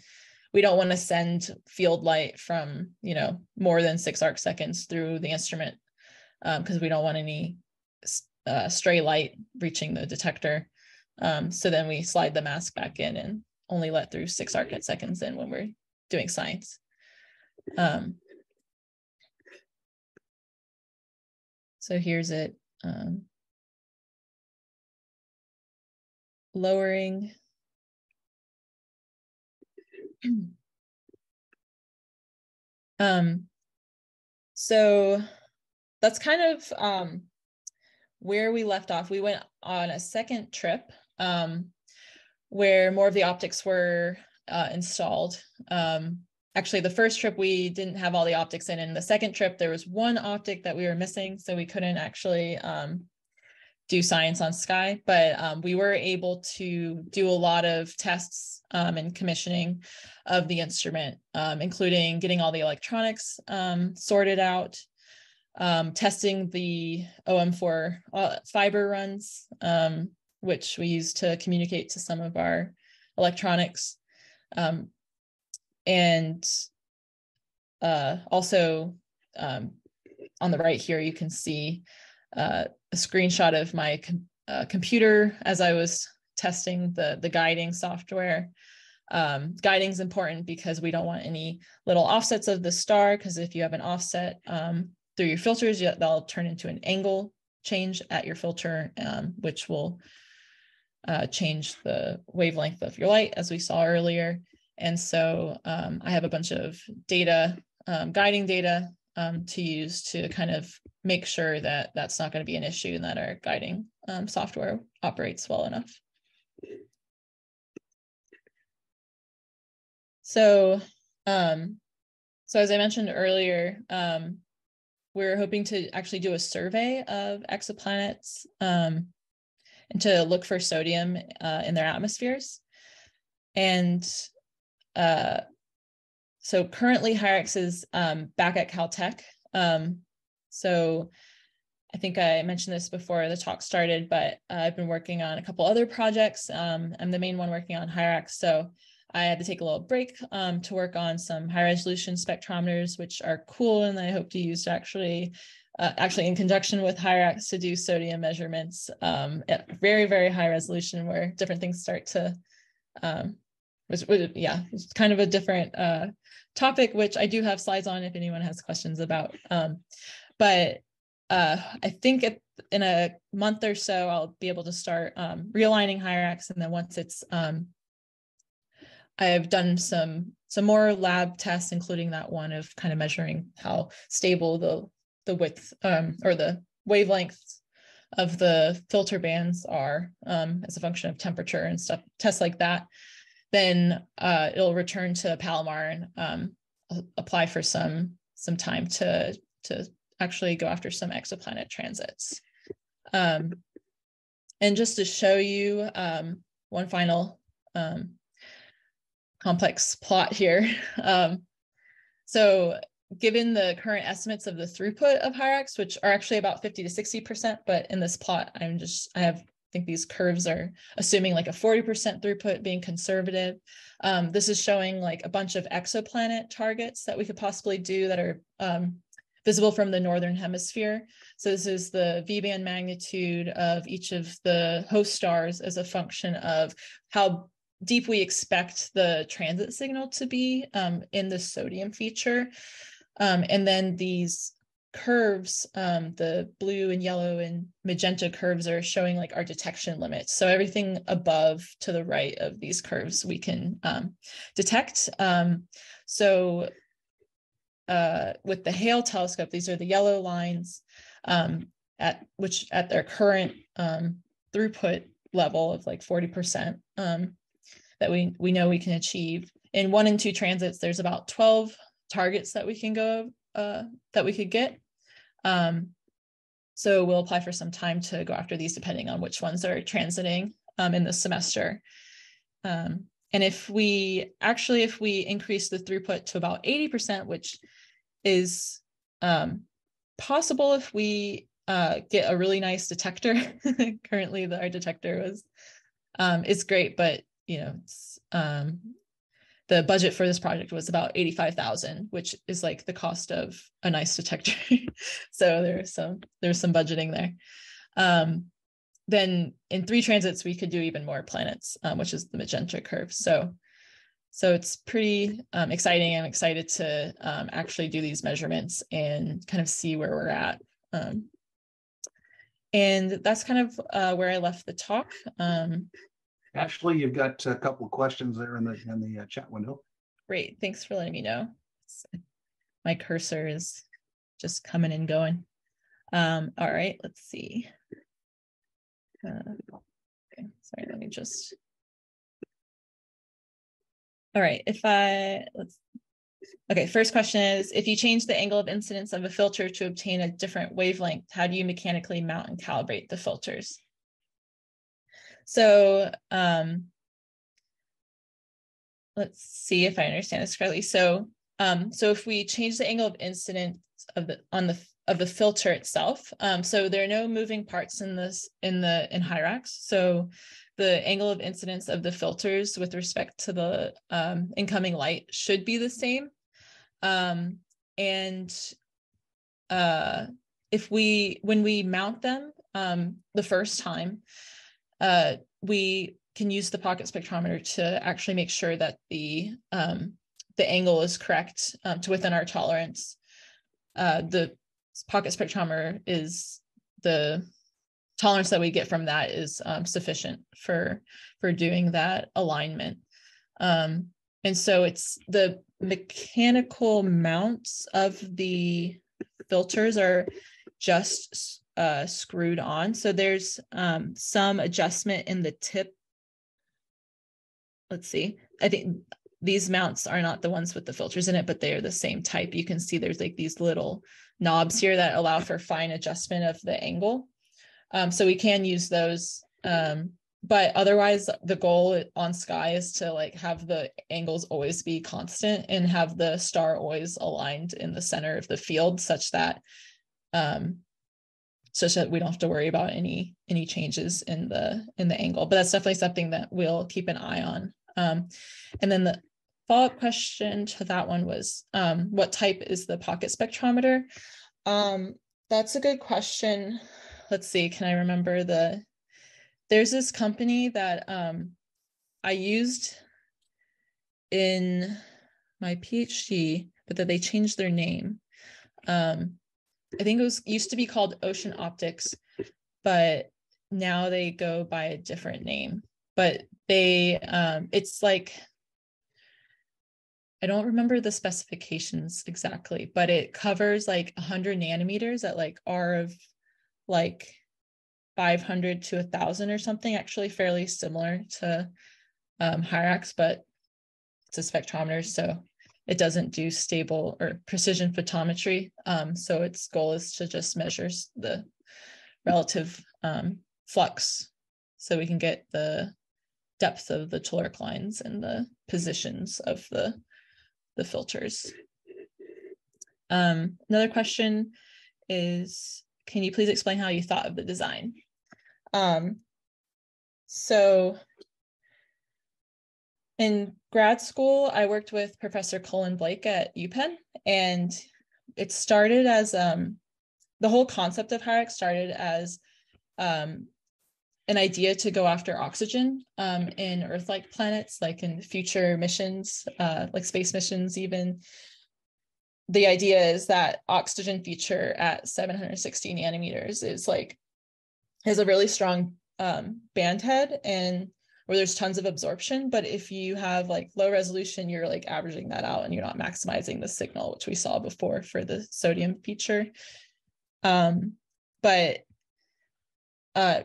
we don't want to send field light from, you know, more than six arc seconds through the instrument because um, we don't want any uh, stray light reaching the detector. Um, so then we slide the mask back in and only let through six arc seconds in when we're doing science. Um, so here's it. Um, lowering. um, so that's kind of um, where we left off. We went on a second trip um, where more of the optics were uh, installed. Um, actually, the first trip we didn't have all the optics in, and the second trip there was one optic that we were missing, so we couldn't actually um, do science on Sky, but um, we were able to do a lot of tests um, and commissioning of the instrument, um, including getting all the electronics um, sorted out, um, testing the OM4 uh, fiber runs, um, which we use to communicate to some of our electronics. and uh, also on the right here, you can see uh, a screenshot of my com uh, computer as I was testing the, the guiding software. Um, guiding is important because we don't want any little offsets of the star because if you have an offset um, through your filters, you, they'll turn into an angle change at your filter, um, which will uh, change the wavelength of your light as we saw earlier. And so um, I have a bunch of data, um, guiding data um, to use to kind of make sure that that's not going to be an issue and that our guiding um, software operates well enough. So, um, so as I mentioned earlier, um, we're hoping to actually do a survey of exoplanets um, and to look for sodium uh, in their atmospheres. And uh, so currently HIRAX is um, back at Caltech. Um, so I think I mentioned this before the talk started, but uh, I've been working on a couple other projects. Um, I'm the main one working on HIRAX. So I had to take a little break um, to work on some high resolution spectrometers, which are cool. And I hope to use to actually, uh, actually in conjunction with HIRAX to do sodium measurements um, at very, very high resolution where different things start to um, was, was yeah, it's kind of a different uh, topic, which I do have slides on if anyone has questions about. But uh, I think it, in a month or so, I'll be able to start um, realigning HIRAX. And then once it's, um, I've done some some more lab tests, including that one of kind of measuring how stable the the width um, or the wavelengths of the filter bands are um, as a function of temperature and stuff, tests like that then uh, it'll return to Palomar and um, apply for some some time to to actually go after some exoplanet transits. Um, and just to show you um, one final um, complex plot here. Um, so given the current estimates of the throughput of HIRAX, which are actually about 50 to 60%, but in this plot, I'm just, I have, I think these curves are assuming like a 40% throughput being conservative. Um, this is showing like a bunch of exoplanet targets that we could possibly do that are um, visible from the Northern hemisphere. So this is the V-band magnitude of each of the host stars as a function of how deep we expect the transit signal to be um, in the sodium feature. Um, and then these curves, um, the blue and yellow and magenta curves are showing like our detection limits. So everything above to the right of these curves we can um, detect. Um, so uh, with the Hale telescope, these are the yellow lines um, at which at their current um, throughput level of like 40% um, that we, we know we can achieve. In one and two transits, there's about 12 targets that we can go uh, that we could get. Um, so we'll apply for some time to go after these depending on which ones are transiting um, in the semester. Um, and if we actually, if we increase the throughput to about 80%, which is um, possible if we uh, get a really nice detector. Currently, the, our detector was um, it's great, but you know, um, the budget for this project was about 85,000, which is like the cost of a nice detector. so there's some, there's some budgeting there. Um, then in three transits, we could do even more planets, um, which is the magenta curve. So, so it's pretty um, exciting. I'm excited to um, actually do these measurements and kind of see where we're at. Um, and that's kind of uh, where I left the talk. Um, Ashley, you've got a couple of questions there in the in the uh, chat window. Great, thanks for letting me know. My cursor is just coming and going. Um, all right, let's see. Uh, okay, sorry, let me just. All right, if I let's. Okay, first question is if you change the angle of incidence of a filter to obtain a different wavelength, how do you mechanically mount and calibrate the filters? So um, let's see if I understand this correctly. So um, so if we change the angle of incidence of the on the of the filter itself, um, so there are no moving parts in this in the in HIRAX. So the angle of incidence of the filters with respect to the um, incoming light should be the same. Um, and uh, if we when we mount them um, the first time, uh, we can use the pocket spectrometer to actually make sure that the um, the angle is correct um, to within our tolerance. Uh, the pocket spectrometer is the tolerance that we get from that is um, sufficient for for doing that alignment. Um, and so it's the mechanical mounts of the filters are just uh, screwed on. So there's um, some adjustment in the tip. Let's see. I think these mounts are not the ones with the filters in it, but they are the same type. You can see there's like these little knobs here that allow for fine adjustment of the angle. Um, so we can use those. Um, but otherwise the goal on sky is to like have the angles always be constant and have the star always aligned in the center of the field such that um, such that we don't have to worry about any any changes in the in the angle. But that's definitely something that we'll keep an eye on. Um, and then the follow-up question to that one was um, what type is the pocket spectrometer? Um, that's a good question. Let's see, can I remember the there's this company that um, I used in my PhD, but that they changed their name. Um, I think it was used to be called Ocean Optics, but now they go by a different name. But they, um, it's like, I don't remember the specifications exactly, but it covers like 100 nanometers at like R of like 500 to 1,000 or something, actually fairly similar to um, HIRAX, but it's a spectrometer. So it doesn't do stable or precision photometry. Um, so its goal is to just measure the relative um, flux so we can get the depth of the telluric lines and the positions of the, the filters. Um, another question is, can you please explain how you thought of the design? Um, so in grad school, I worked with Professor Cullen Blake at UPenn, and it started as um, the whole concept of HIRAX started as um, an idea to go after oxygen um, in Earth-like planets, like in future missions, uh, like space missions, even. The idea is that oxygen feature at 760 nanometers is like has a really strong um, band head and where there's tons of absorption. But if you have like low resolution, you're like averaging that out and you're not maximizing the signal, which we saw before for the sodium feature. Um, but uh,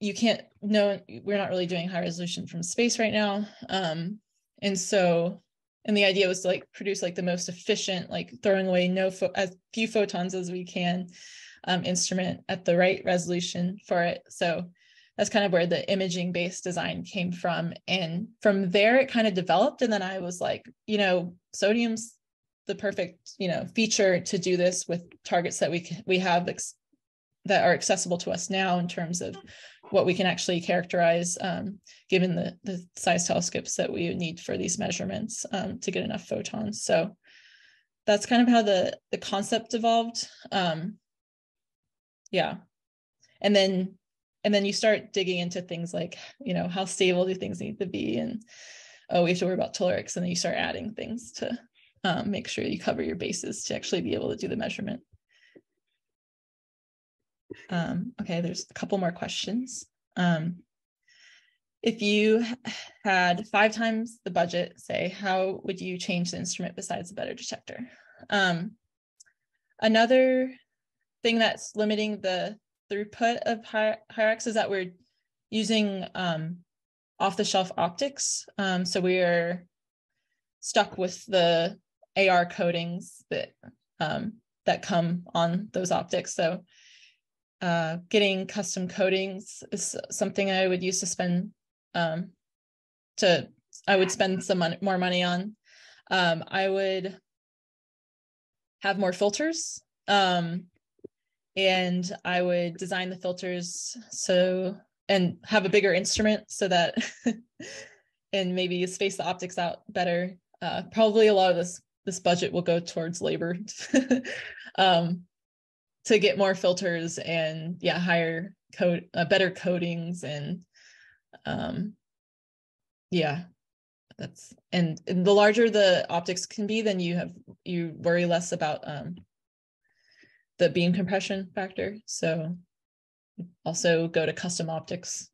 you can't know, we're not really doing high resolution from space right now. Um, and so, and the idea was to like produce like the most efficient, like throwing away no as few photons as we can um, instrument at the right resolution for it. So that's kind of where the imaging based design came from. And from there, it kind of developed. And then I was like, you know, sodium's the perfect, you know, feature to do this with targets that we we have that are accessible to us now in terms of what we can actually characterize, um, given the the size telescopes that we need for these measurements um, to get enough photons. So that's kind of how the the concept evolved. Um, yeah, and then and then you start digging into things like you know how stable do things need to be and oh we have to worry about tellurics and then you start adding things to um, make sure you cover your bases to actually be able to do the measurement um, okay there's a couple more questions um, if you had five times the budget say how would you change the instrument besides a better detector um, another thing that's limiting the throughput of HIRAX is that we're using um, off-the-shelf optics. Um, so we are stuck with the AR coatings that um, that come on those optics. So uh, getting custom coatings is something I would use to spend um, to I would spend some more money on. Um, I would have more filters. Um, and I would design the filters so and have a bigger instrument so that and maybe space the optics out better. Uh, probably a lot of this this budget will go towards labor um, to get more filters and yeah higher code uh, better coatings and um, yeah that's and, and the larger the optics can be then you have you worry less about um, the beam compression factor. So also go to custom optics,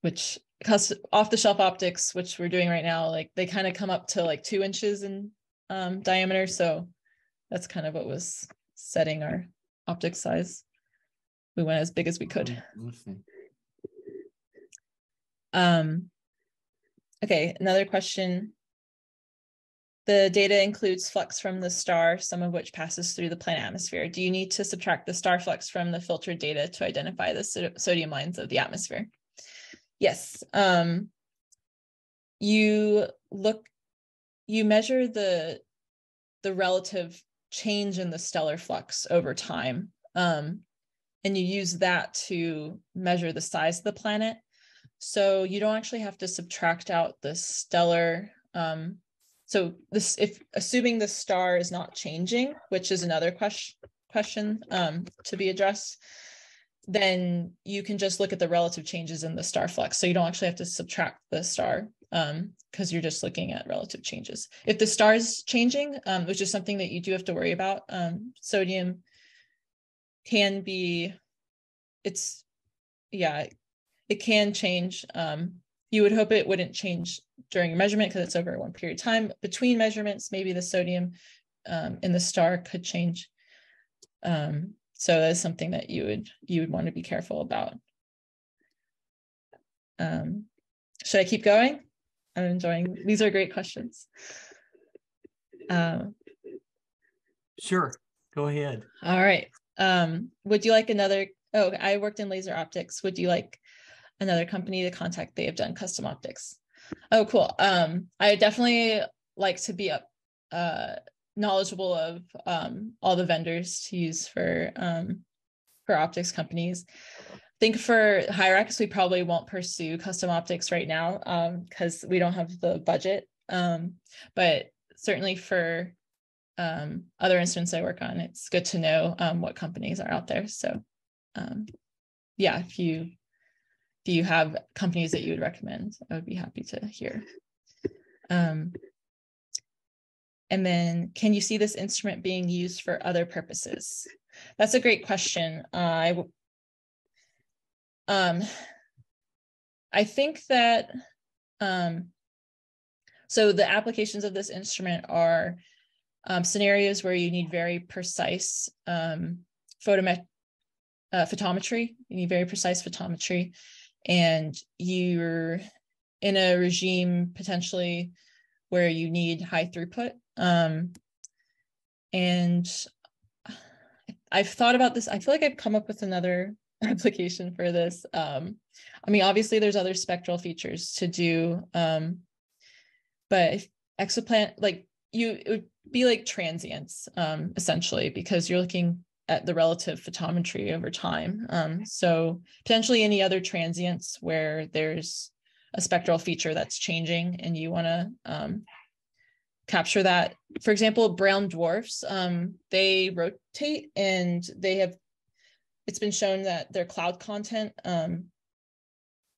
which cost off the shelf optics, which we're doing right now, like they kind of come up to like two inches in um, diameter. So that's kind of what was setting our optic size. We went as big as we could. Um, okay, another question the data includes flux from the star, some of which passes through the planet atmosphere. Do you need to subtract the star flux from the filtered data to identify the sodium lines of the atmosphere? Yes. Um, you look, you measure the, the relative change in the stellar flux over time. Um, and you use that to measure the size of the planet. So you don't actually have to subtract out the stellar um, so this if assuming the star is not changing which is another question question um, to be addressed then you can just look at the relative changes in the star flux so you don't actually have to subtract the star because um, you're just looking at relative changes if the star is changing um, which is something that you do have to worry about um, sodium can be it's yeah it can change um, you would hope it wouldn't change during your measurement because it's over one period of time. Between measurements, maybe the sodium um, in the star could change. Um, so that's something that you would you would want to be careful about. Um, should I keep going? I'm enjoying. These are great questions. Um, sure, go ahead. All right. Um, would you like another? Oh, I worked in laser optics. Would you like another company to contact? They have done custom optics. Oh, cool. Um, I definitely like to be up, uh, knowledgeable of um, all the vendors to use for um, for optics companies. Think for HIRAX, we probably won't pursue custom optics right now because um, we don't have the budget. Um, but certainly for um, other instruments I work on, it's good to know um, what companies are out there. So um, yeah, if you if you have companies that you would recommend, I would be happy to hear. Um, and then can you see this instrument being used for other purposes? That's a great question. Uh, I, um, I think that, um, so the applications of this instrument are um, scenarios where you need very precise um, photomet uh, photometry, you need very precise photometry, and you're in a regime potentially where you need high throughput. Um, and I've thought about this. I feel like I've come up with another application for this. Um, I mean, obviously, there's other spectral features to do, um, but exoplanet, like you, it would be like transients um, essentially because you're looking at the relative photometry over time. Um, so potentially any other transients where there's a spectral feature that's changing and you want to um, capture that. For example, brown dwarfs, um, they rotate and they have, it's been shown that their cloud content, um,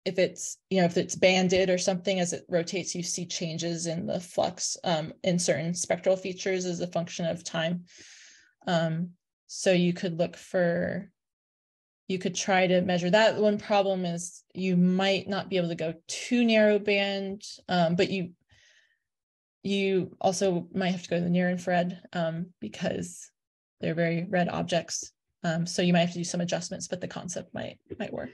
if it's, you know, if it's banded or something as it rotates, you see changes in the flux um, in certain spectral features as a function of time. Um, so you could look for, you could try to measure that. One problem is you might not be able to go too narrow band, um, but you you also might have to go to the near infrared um, because they're very red objects. Um, so you might have to do some adjustments, but the concept might might work.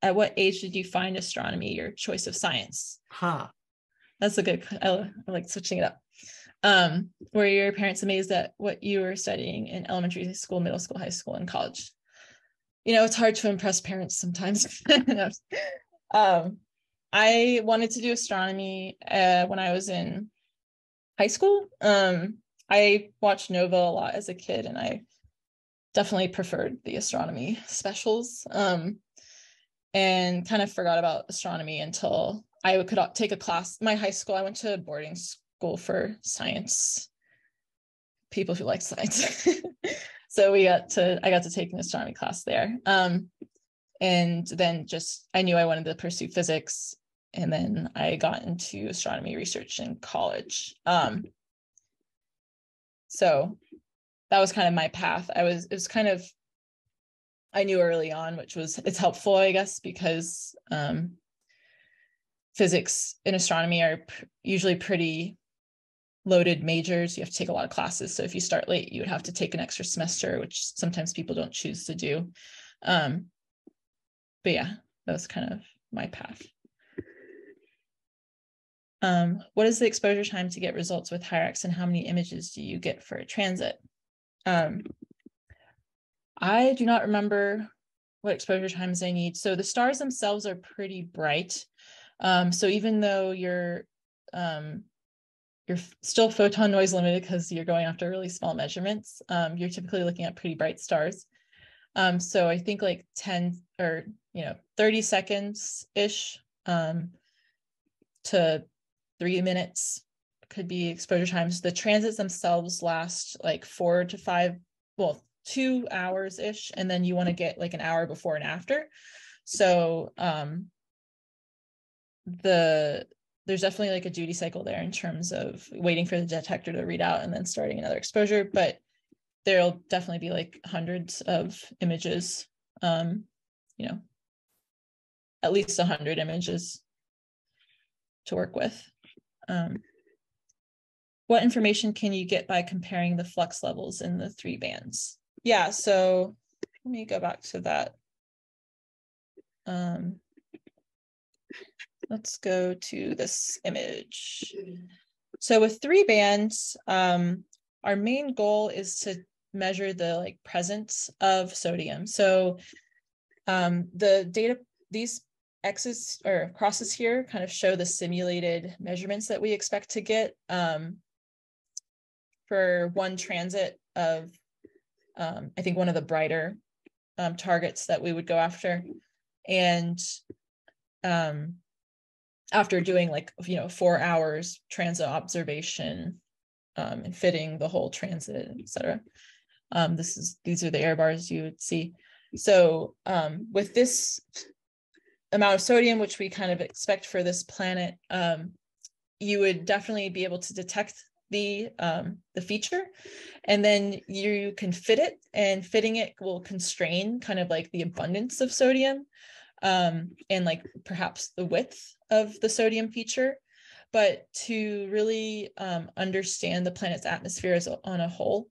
At what age did you find astronomy your choice of science? Huh. That's a good. I, I like switching it up. Um, were your parents amazed at what you were studying in elementary school, middle school, high school, and college? You know, it's hard to impress parents sometimes. um, I wanted to do astronomy uh, when I was in high school. Um, I watched Nova a lot as a kid, and I definitely preferred the astronomy specials. Um, and kind of forgot about astronomy until I could take a class. My high school, I went to a boarding school for science people who like science. so we got to I got to take an astronomy class there. Um, and then just I knew I wanted to pursue physics and then I got into astronomy research in college. Um, so that was kind of my path. I was it was kind of I knew early on, which was it's helpful, I guess, because um, physics and astronomy are usually pretty loaded majors. You have to take a lot of classes. So if you start late, you would have to take an extra semester, which sometimes people don't choose to do. Um, but yeah, that was kind of my path. Um, what is the exposure time to get results with HIRAX and how many images do you get for a transit? Um, I do not remember what exposure times I need. So the stars themselves are pretty bright. Um, so even though you're um, you're still photon noise limited because you're going after really small measurements, um, you're typically looking at pretty bright stars. Um, so I think like 10 or you know 30 seconds ish to three minutes could be exposure times. The transits themselves last like four to five, well, two hours ish, and then you want to get like an hour before and after. So um, the there's definitely like a duty cycle there in terms of waiting for the detector to read out and then starting another exposure, but there'll definitely be like hundreds of images, um, you know, at least a hundred images to work with. Um, what information can you get by comparing the flux levels in the three bands? Yeah, so let me go back to that. Um, let's go to this image. So with three bands, um, our main goal is to measure the like presence of sodium. So um, the data, these X's or crosses here kind of show the simulated measurements that we expect to get um, for one transit of, um, I think one of the brighter um, targets that we would go after. And um, after doing like, you know, four hours transit observation um, and fitting the whole transit, et cetera. Um, this is, these are the error bars you would see. So with this amount of sodium, which we kind of expect for this planet, um, you would definitely be able to detect the um, the feature, and then you can fit it, and fitting it will constrain kind of like the abundance of sodium, um, and like perhaps the width of the sodium feature. But to really um, understand the planet's atmosphere as a, on a whole,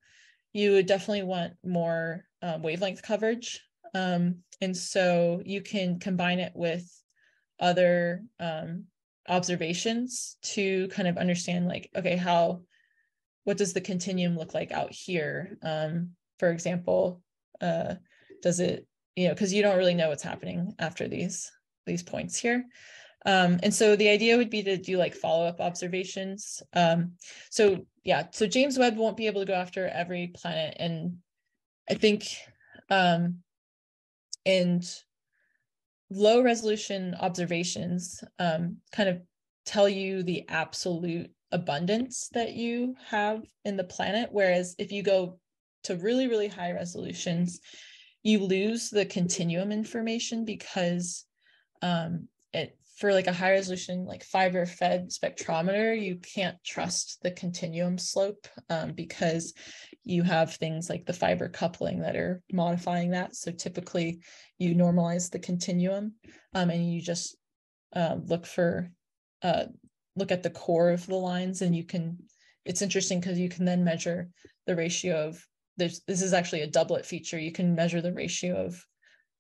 you would definitely want more uh, wavelength coverage um, and so you can combine it with other um, observations to kind of understand like, okay, how, what does the continuum look like out here? Um, for example, uh, does it, you know, because you don't really know what's happening after these, these points here. Um, and so the idea would be to do like follow-up observations. Um, so yeah, so James Webb won't be able to go after every planet. And I think um, and low resolution observations um, kind of tell you the absolute abundance that you have in the planet. Whereas if you go to really, really high resolutions, you lose the continuum information because um, it for like a high resolution like fiber fed spectrometer you can't trust the continuum slope um, because you have things like the fiber coupling that are modifying that. So typically you normalize the continuum um, and you just uh, look for uh, look at the core of the lines and you can it's interesting because you can then measure the ratio of there's this is actually a doublet feature. You can measure the ratio of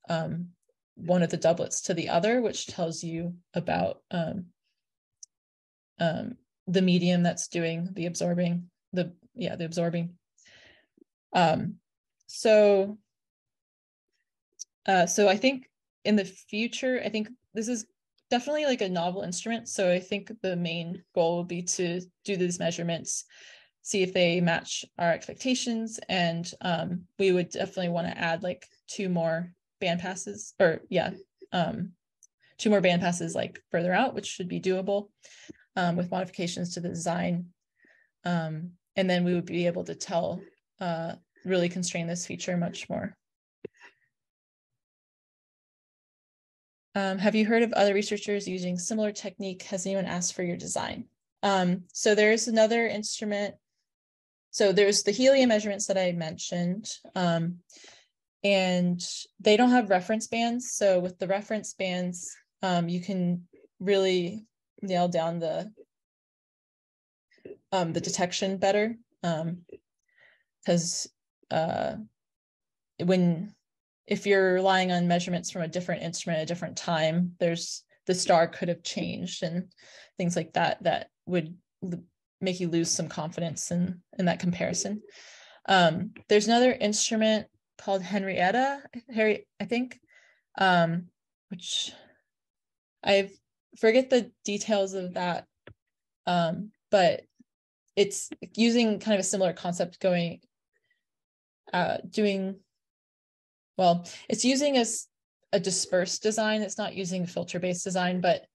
um, one of the doublets to the other, which tells you about um, um, the medium that's doing the absorbing, the yeah, the absorbing. Um, so, uh, so I think in the future, I think this is definitely like a novel instrument. So I think the main goal would be to do these measurements, see if they match our expectations, and um, we would definitely want to add like two more band passes or yeah um two more band passes like further out which should be doable um, with modifications to the design. Um, and then we would be able to tell uh, really constrain this feature much more. Um, have you heard of other researchers using similar technique? Has anyone asked for your design? Um, so there's another instrument. So there's the helium measurements that I mentioned. And they don't have reference bands. So with the reference bands, um, you can really nail down the um, the detection better. Because um, uh, when if you're relying on measurements from a different instrument at a different time, there's the star could have changed and things like that that would make you lose some confidence in in that comparison. Um, there's another instrument called Henrietta, Harry, I think, um, which I forget the details of that, um, but it's using kind of a similar concept going, uh, doing, well, it's using a, a dispersed design. It's not using filter-based design, but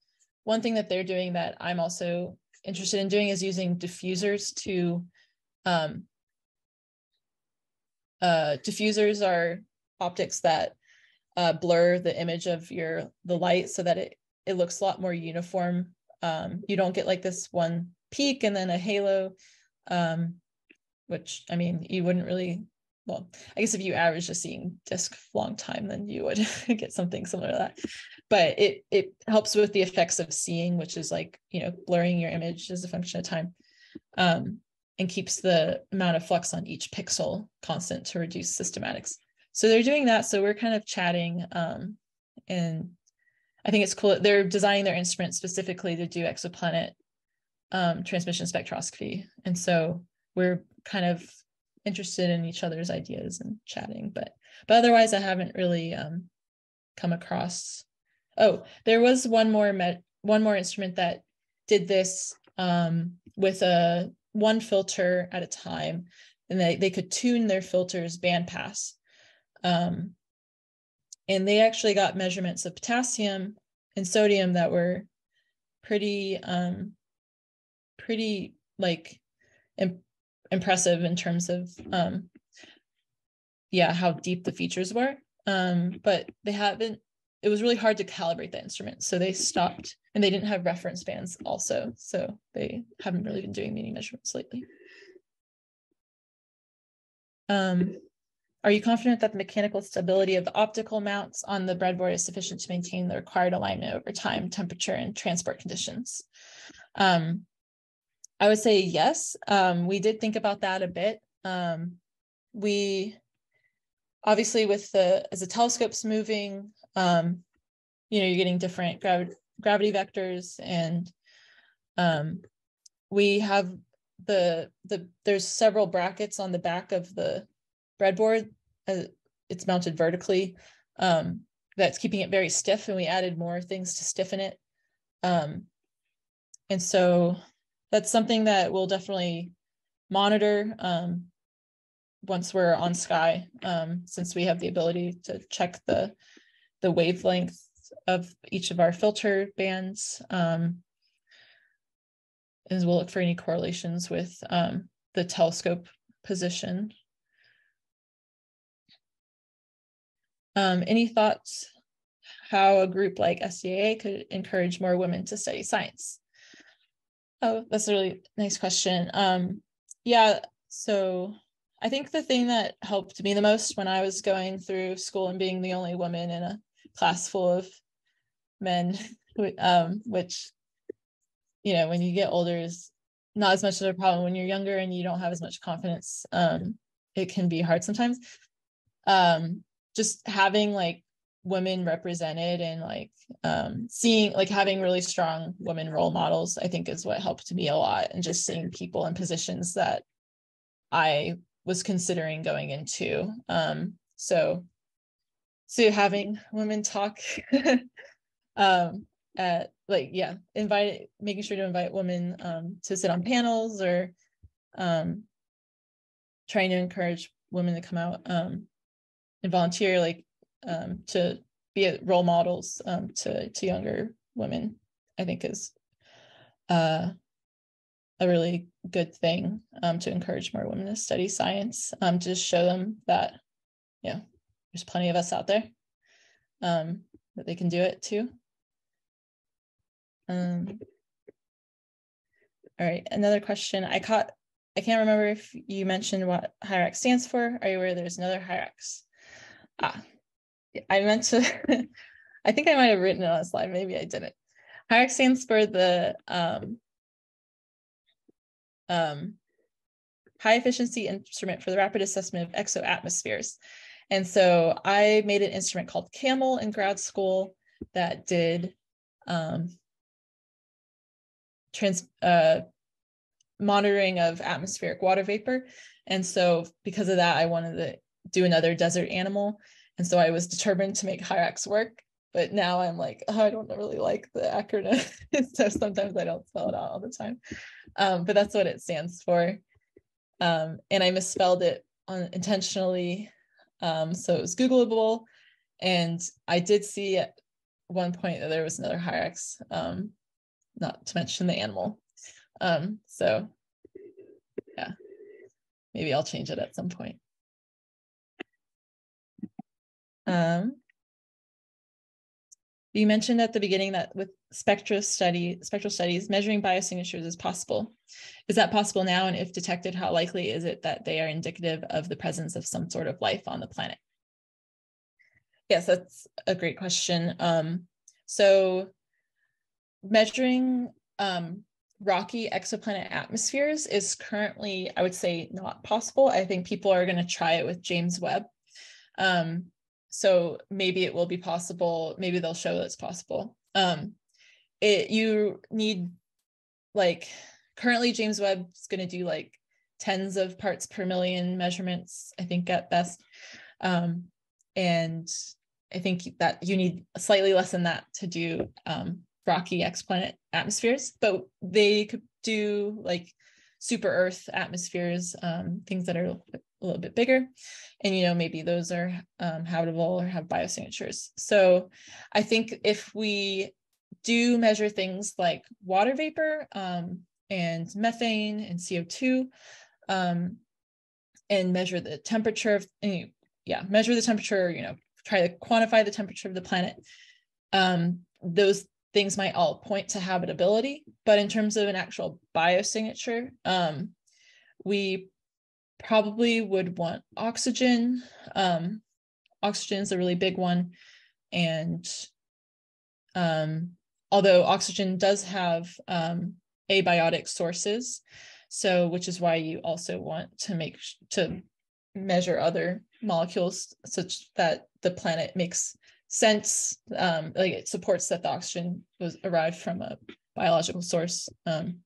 one thing that they're doing that I'm also interested in doing is using diffusers to um, uh, diffusers are optics that uh, blur the image of your the light so that it it looks a lot more uniform. Um, you don't get like this one peak and then a halo, um, which I mean you wouldn't really. Well, I guess if you average a seeing disk long time, then you would get something similar to that. But it it helps with the effects of seeing, which is like you know blurring your image as a function of time. Um, and keeps the amount of flux on each pixel constant to reduce systematics. So they're doing that. So we're kind of chatting um, and I think it's cool. They're designing their instrument specifically to do exoplanet um, transmission spectroscopy. And so we're kind of interested in each other's ideas and chatting, but but otherwise I haven't really um, come across. Oh, there was one more met one more instrument that did this um, with a one filter at a time, and they they could tune their filters bandpass. Um, and they actually got measurements of potassium and sodium that were pretty um, pretty like imp- impressive in terms of um, yeah how deep the features were um, but they haven't it was really hard to calibrate the instrument so they stopped and they didn't have reference bands also so they haven't really been doing many measurements lately um, are you confident that the mechanical stability of the optical mounts on the breadboard is sufficient to maintain the required alignment over time, temperature, and transport conditions? Um, I would say yes. Um, we did think about that a bit. Um, we obviously with the as the telescope's moving, um, you know, you're getting different gravi gravity vectors, and um, we have the the there's several brackets on the back of the breadboard. Uh, it's mounted vertically. Um, that's keeping it very stiff, and we added more things to stiffen it. Um, and so that's something that we'll definitely monitor um, once we're on Sky, um, since we have the ability to check the the wavelength of each of our filter bands. Um, as we'll look for any correlations with um, the telescope position. Um, any thoughts how a group like SDAA could encourage more women to study science? Oh, that's a really nice question. Um, yeah, so I think the thing that helped me the most when I was going through school and being the only woman in a class full of men, um, which, you know, when you get older is not as much of a problem. When you're younger and you don't have as much confidence, um, it can be hard sometimes. Um, just having like women represented and like um, seeing like having really strong women role models i think is what helped me a lot and just seeing people in positions that i was considering going into um, so so having women talk um at like yeah invite making sure to invite women um to sit on panels or um trying to encourage women to come out um and volunteer like um, to be role models um, to to younger women i think is uh, a really good thing to encourage more women to study science to show them that yeah there's plenty of us out there um, that they can do it too um, all right another question i caught i can't remember if you mentioned what HIRAX stands for are you aware there's another HIRAX ah, I meant to, I think I might have written it on a slide. Maybe I didn't. HIRAX stands for the um, um, High Efficiency Instrument for the Rapid Assessment of Exoatmospheres. And so I made an instrument called CAMAL in grad school that did um, trans, uh, monitoring of atmospheric water vapor. And so because of that, I wanted to do another desert animal. And so I was determined to make HIRAX work. But now I'm like, oh, I don't really like the acronym. so sometimes I don't spell it out all the time. Um, but that's what it stands for. Um, and I misspelled it on, intentionally. Um, so it was Googleable. And I did see at one point that there was another HIRAX, um, not to mention the animal. Um, so yeah, maybe I'll change it at some point. Um, you mentioned at the beginning that with spectral study, spectral studies, measuring biosignatures is possible. Is that possible now? And if detected, how likely is it that they are indicative of the presence of some sort of life on the planet? Yes, that's a great question. Um, so measuring um, rocky exoplanet atmospheres is currently, I would say, not possible. I think people are going to try it with James Webb. Um, so maybe it will be possible. Maybe they'll show it's possible. Um, it you need like currently James Webb is going to do like tens of parts per million measurements, I think at best. Um, and I think that you need slightly less than that to do um, rocky exoplanet atmospheres, but they could do like super Earth atmospheres, um, things that are a little bit bigger. And, you know, maybe those are um, habitable or have biosignatures. So I think if we do measure things like water vapor um, and methane and CO2, um, and measure the temperature of, yeah, measure the temperature, you know, try to quantify the temperature of the planet. Um, those things might all point to habitability, but in terms of an actual biosignature, um, we probably would want oxygen. Um, oxygen is a really big one. And um, although oxygen does have um, abiotic sources, so which is why you also want to make to measure other molecules such that the planet makes sense um, like it supports that the oxygen was arrived from a biological source um,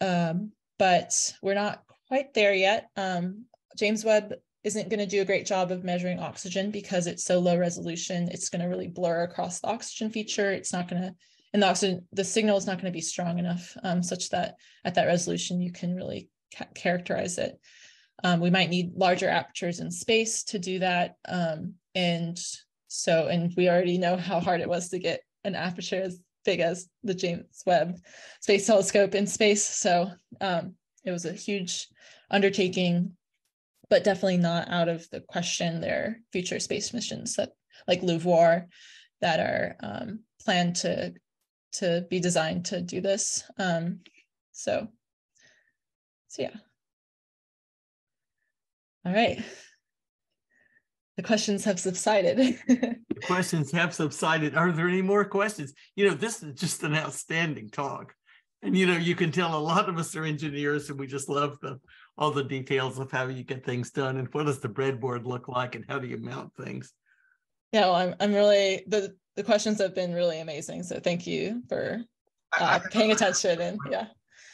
um, but we're not quite there yet. Um, james webb isn't going to do a great job of measuring oxygen because it's so low resolution. It's going to really blur across the oxygen feature. It's not going to and the oxygen the signal is not going to be strong enough um, such that at that resolution you can really ca- characterize it. Um, we might need larger apertures in space to do that um, and so, and we already know how hard it was to get an aperture as big as the James Webb Space Telescope in space. So um, it was a huge undertaking, but definitely not out of the question. There future space missions that, like LUVOIR, that are um, planned to to be designed to do this. Um, so, so yeah. All right the questions have subsided. the questions have subsided. Are there any more questions? You know, this is just an outstanding talk. And you know, you can tell a lot of us are engineers and we just love the all the details of how you get things done and what does the breadboard look like and how do you mount things. Yeah, well, I'm I'm really the the questions have been really amazing. So thank you for uh, paying attention and yeah.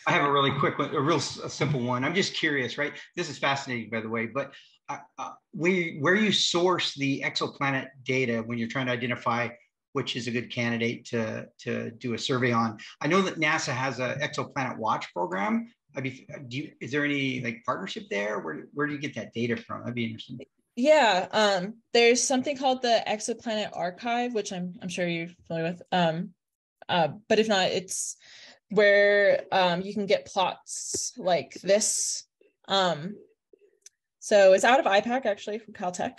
I have a really quick one, a real a simple one. I'm just curious, right? This is fascinating, by the way, but uh, uh, where, where you source the exoplanet data when you're trying to identify which is a good candidate to, to do a survey on. I know that NASA has an exoplanet watch program. I'd be, do you, is there any like partnership there? Where, where do you get that data from? That'd be interesting. Yeah, um, there's something called the Exoplanet Archive, which I'm I'm sure you're familiar with. Um, uh, but if not, it's where um, you can get plots like this. Um, so it's out of IPAC actually from Caltech.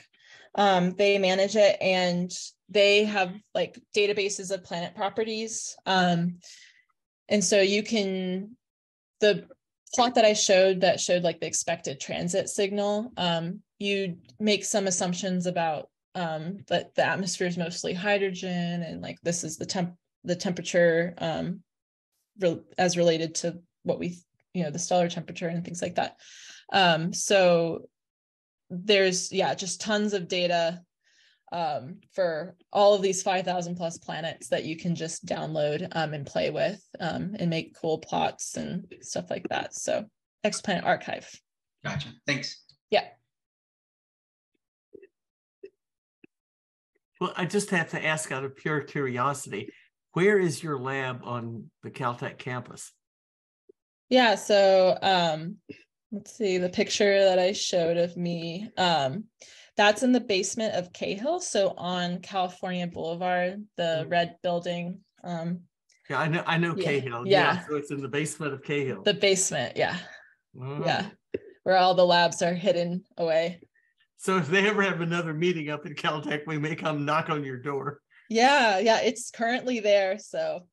Um, they manage it and they have like databases of planet properties. Um, and so you can, the plot that I showed that showed like the expected transit signal, um, you make some assumptions about um, that the atmosphere is mostly hydrogen and like this is the temp the temperature um, re- as related to what we you know the stellar temperature and things like that. Um, so there's yeah just tons of data um, for all of these 5000 plus planets that you can just download um, and play with um, and make cool plots and stuff like that. So exoplanet archive. Gotcha. Thanks. Yeah. Well i just have to ask out of pure curiosity where is your lab on the caltech campus? Yeah so um let's see the picture that I showed of me. Um, that's in the basement of Cahill. So on California Boulevard, the mm-hmm. red building. Um, yeah, I know. I know yeah, Cahill. Yeah. yeah. So it's in the basement of Cahill. The basement. Yeah. Mm. Yeah. Where all the labs are hidden away. So if they ever have another meeting up in Caltech, we may come knock on your door. Yeah. Yeah. It's currently there. So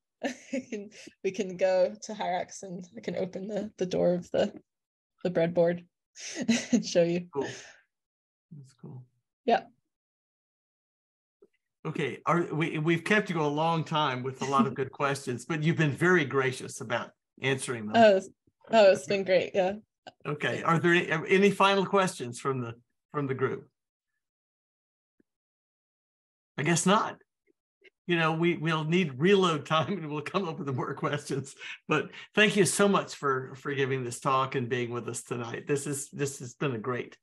we can, we can go to HIRAX and I can open the, the door of the the breadboard and show you. Cool. That's cool. Yeah. Okay, Are, we we've kept you a long time with a lot of good questions, but you've been very gracious about answering them. Oh, oh, it's been great. Yeah. Okay. Are there any, any final questions from the from the group? I guess not. You know, we we'll need reload time and we'll come up with more questions. But thank you so much for for giving this talk and being with us tonight. This is this has been a great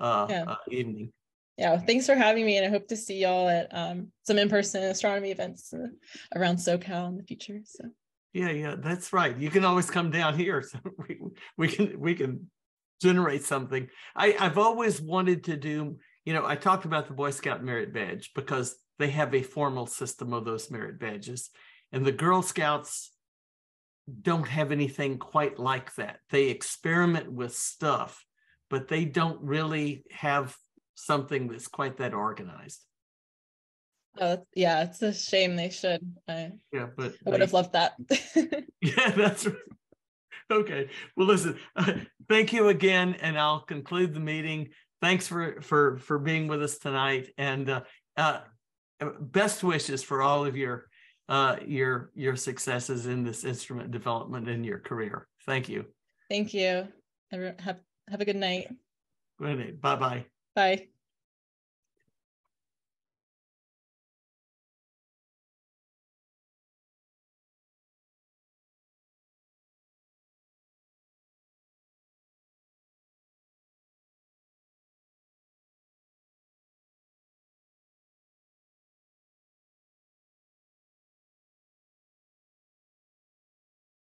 uh, yeah. uh evening. Yeah, well, thanks for having me, and I hope to see y'all at um, some in-person astronomy events uh, around SoCal in the future. So. Yeah, yeah, that's right. You can always come down here, so we we can we can generate something. I I've always wanted to do you know, I talked about the Boy Scout merit badge because they have a formal system of those merit badges. And the Girl Scouts don't have anything quite like that. They experiment with stuff, but they don't really have something that's quite that organized. Oh, yeah, it's a shame they should. I, yeah, but I would have loved that. yeah, that's right. Okay. Well, listen, uh, thank you again, and I'll conclude the meeting thanks for for for being with us tonight and uh, uh, best wishes for all of your uh, your your successes in this instrument development in your career thank you thank you have have a good night. Good night. Bye bye bye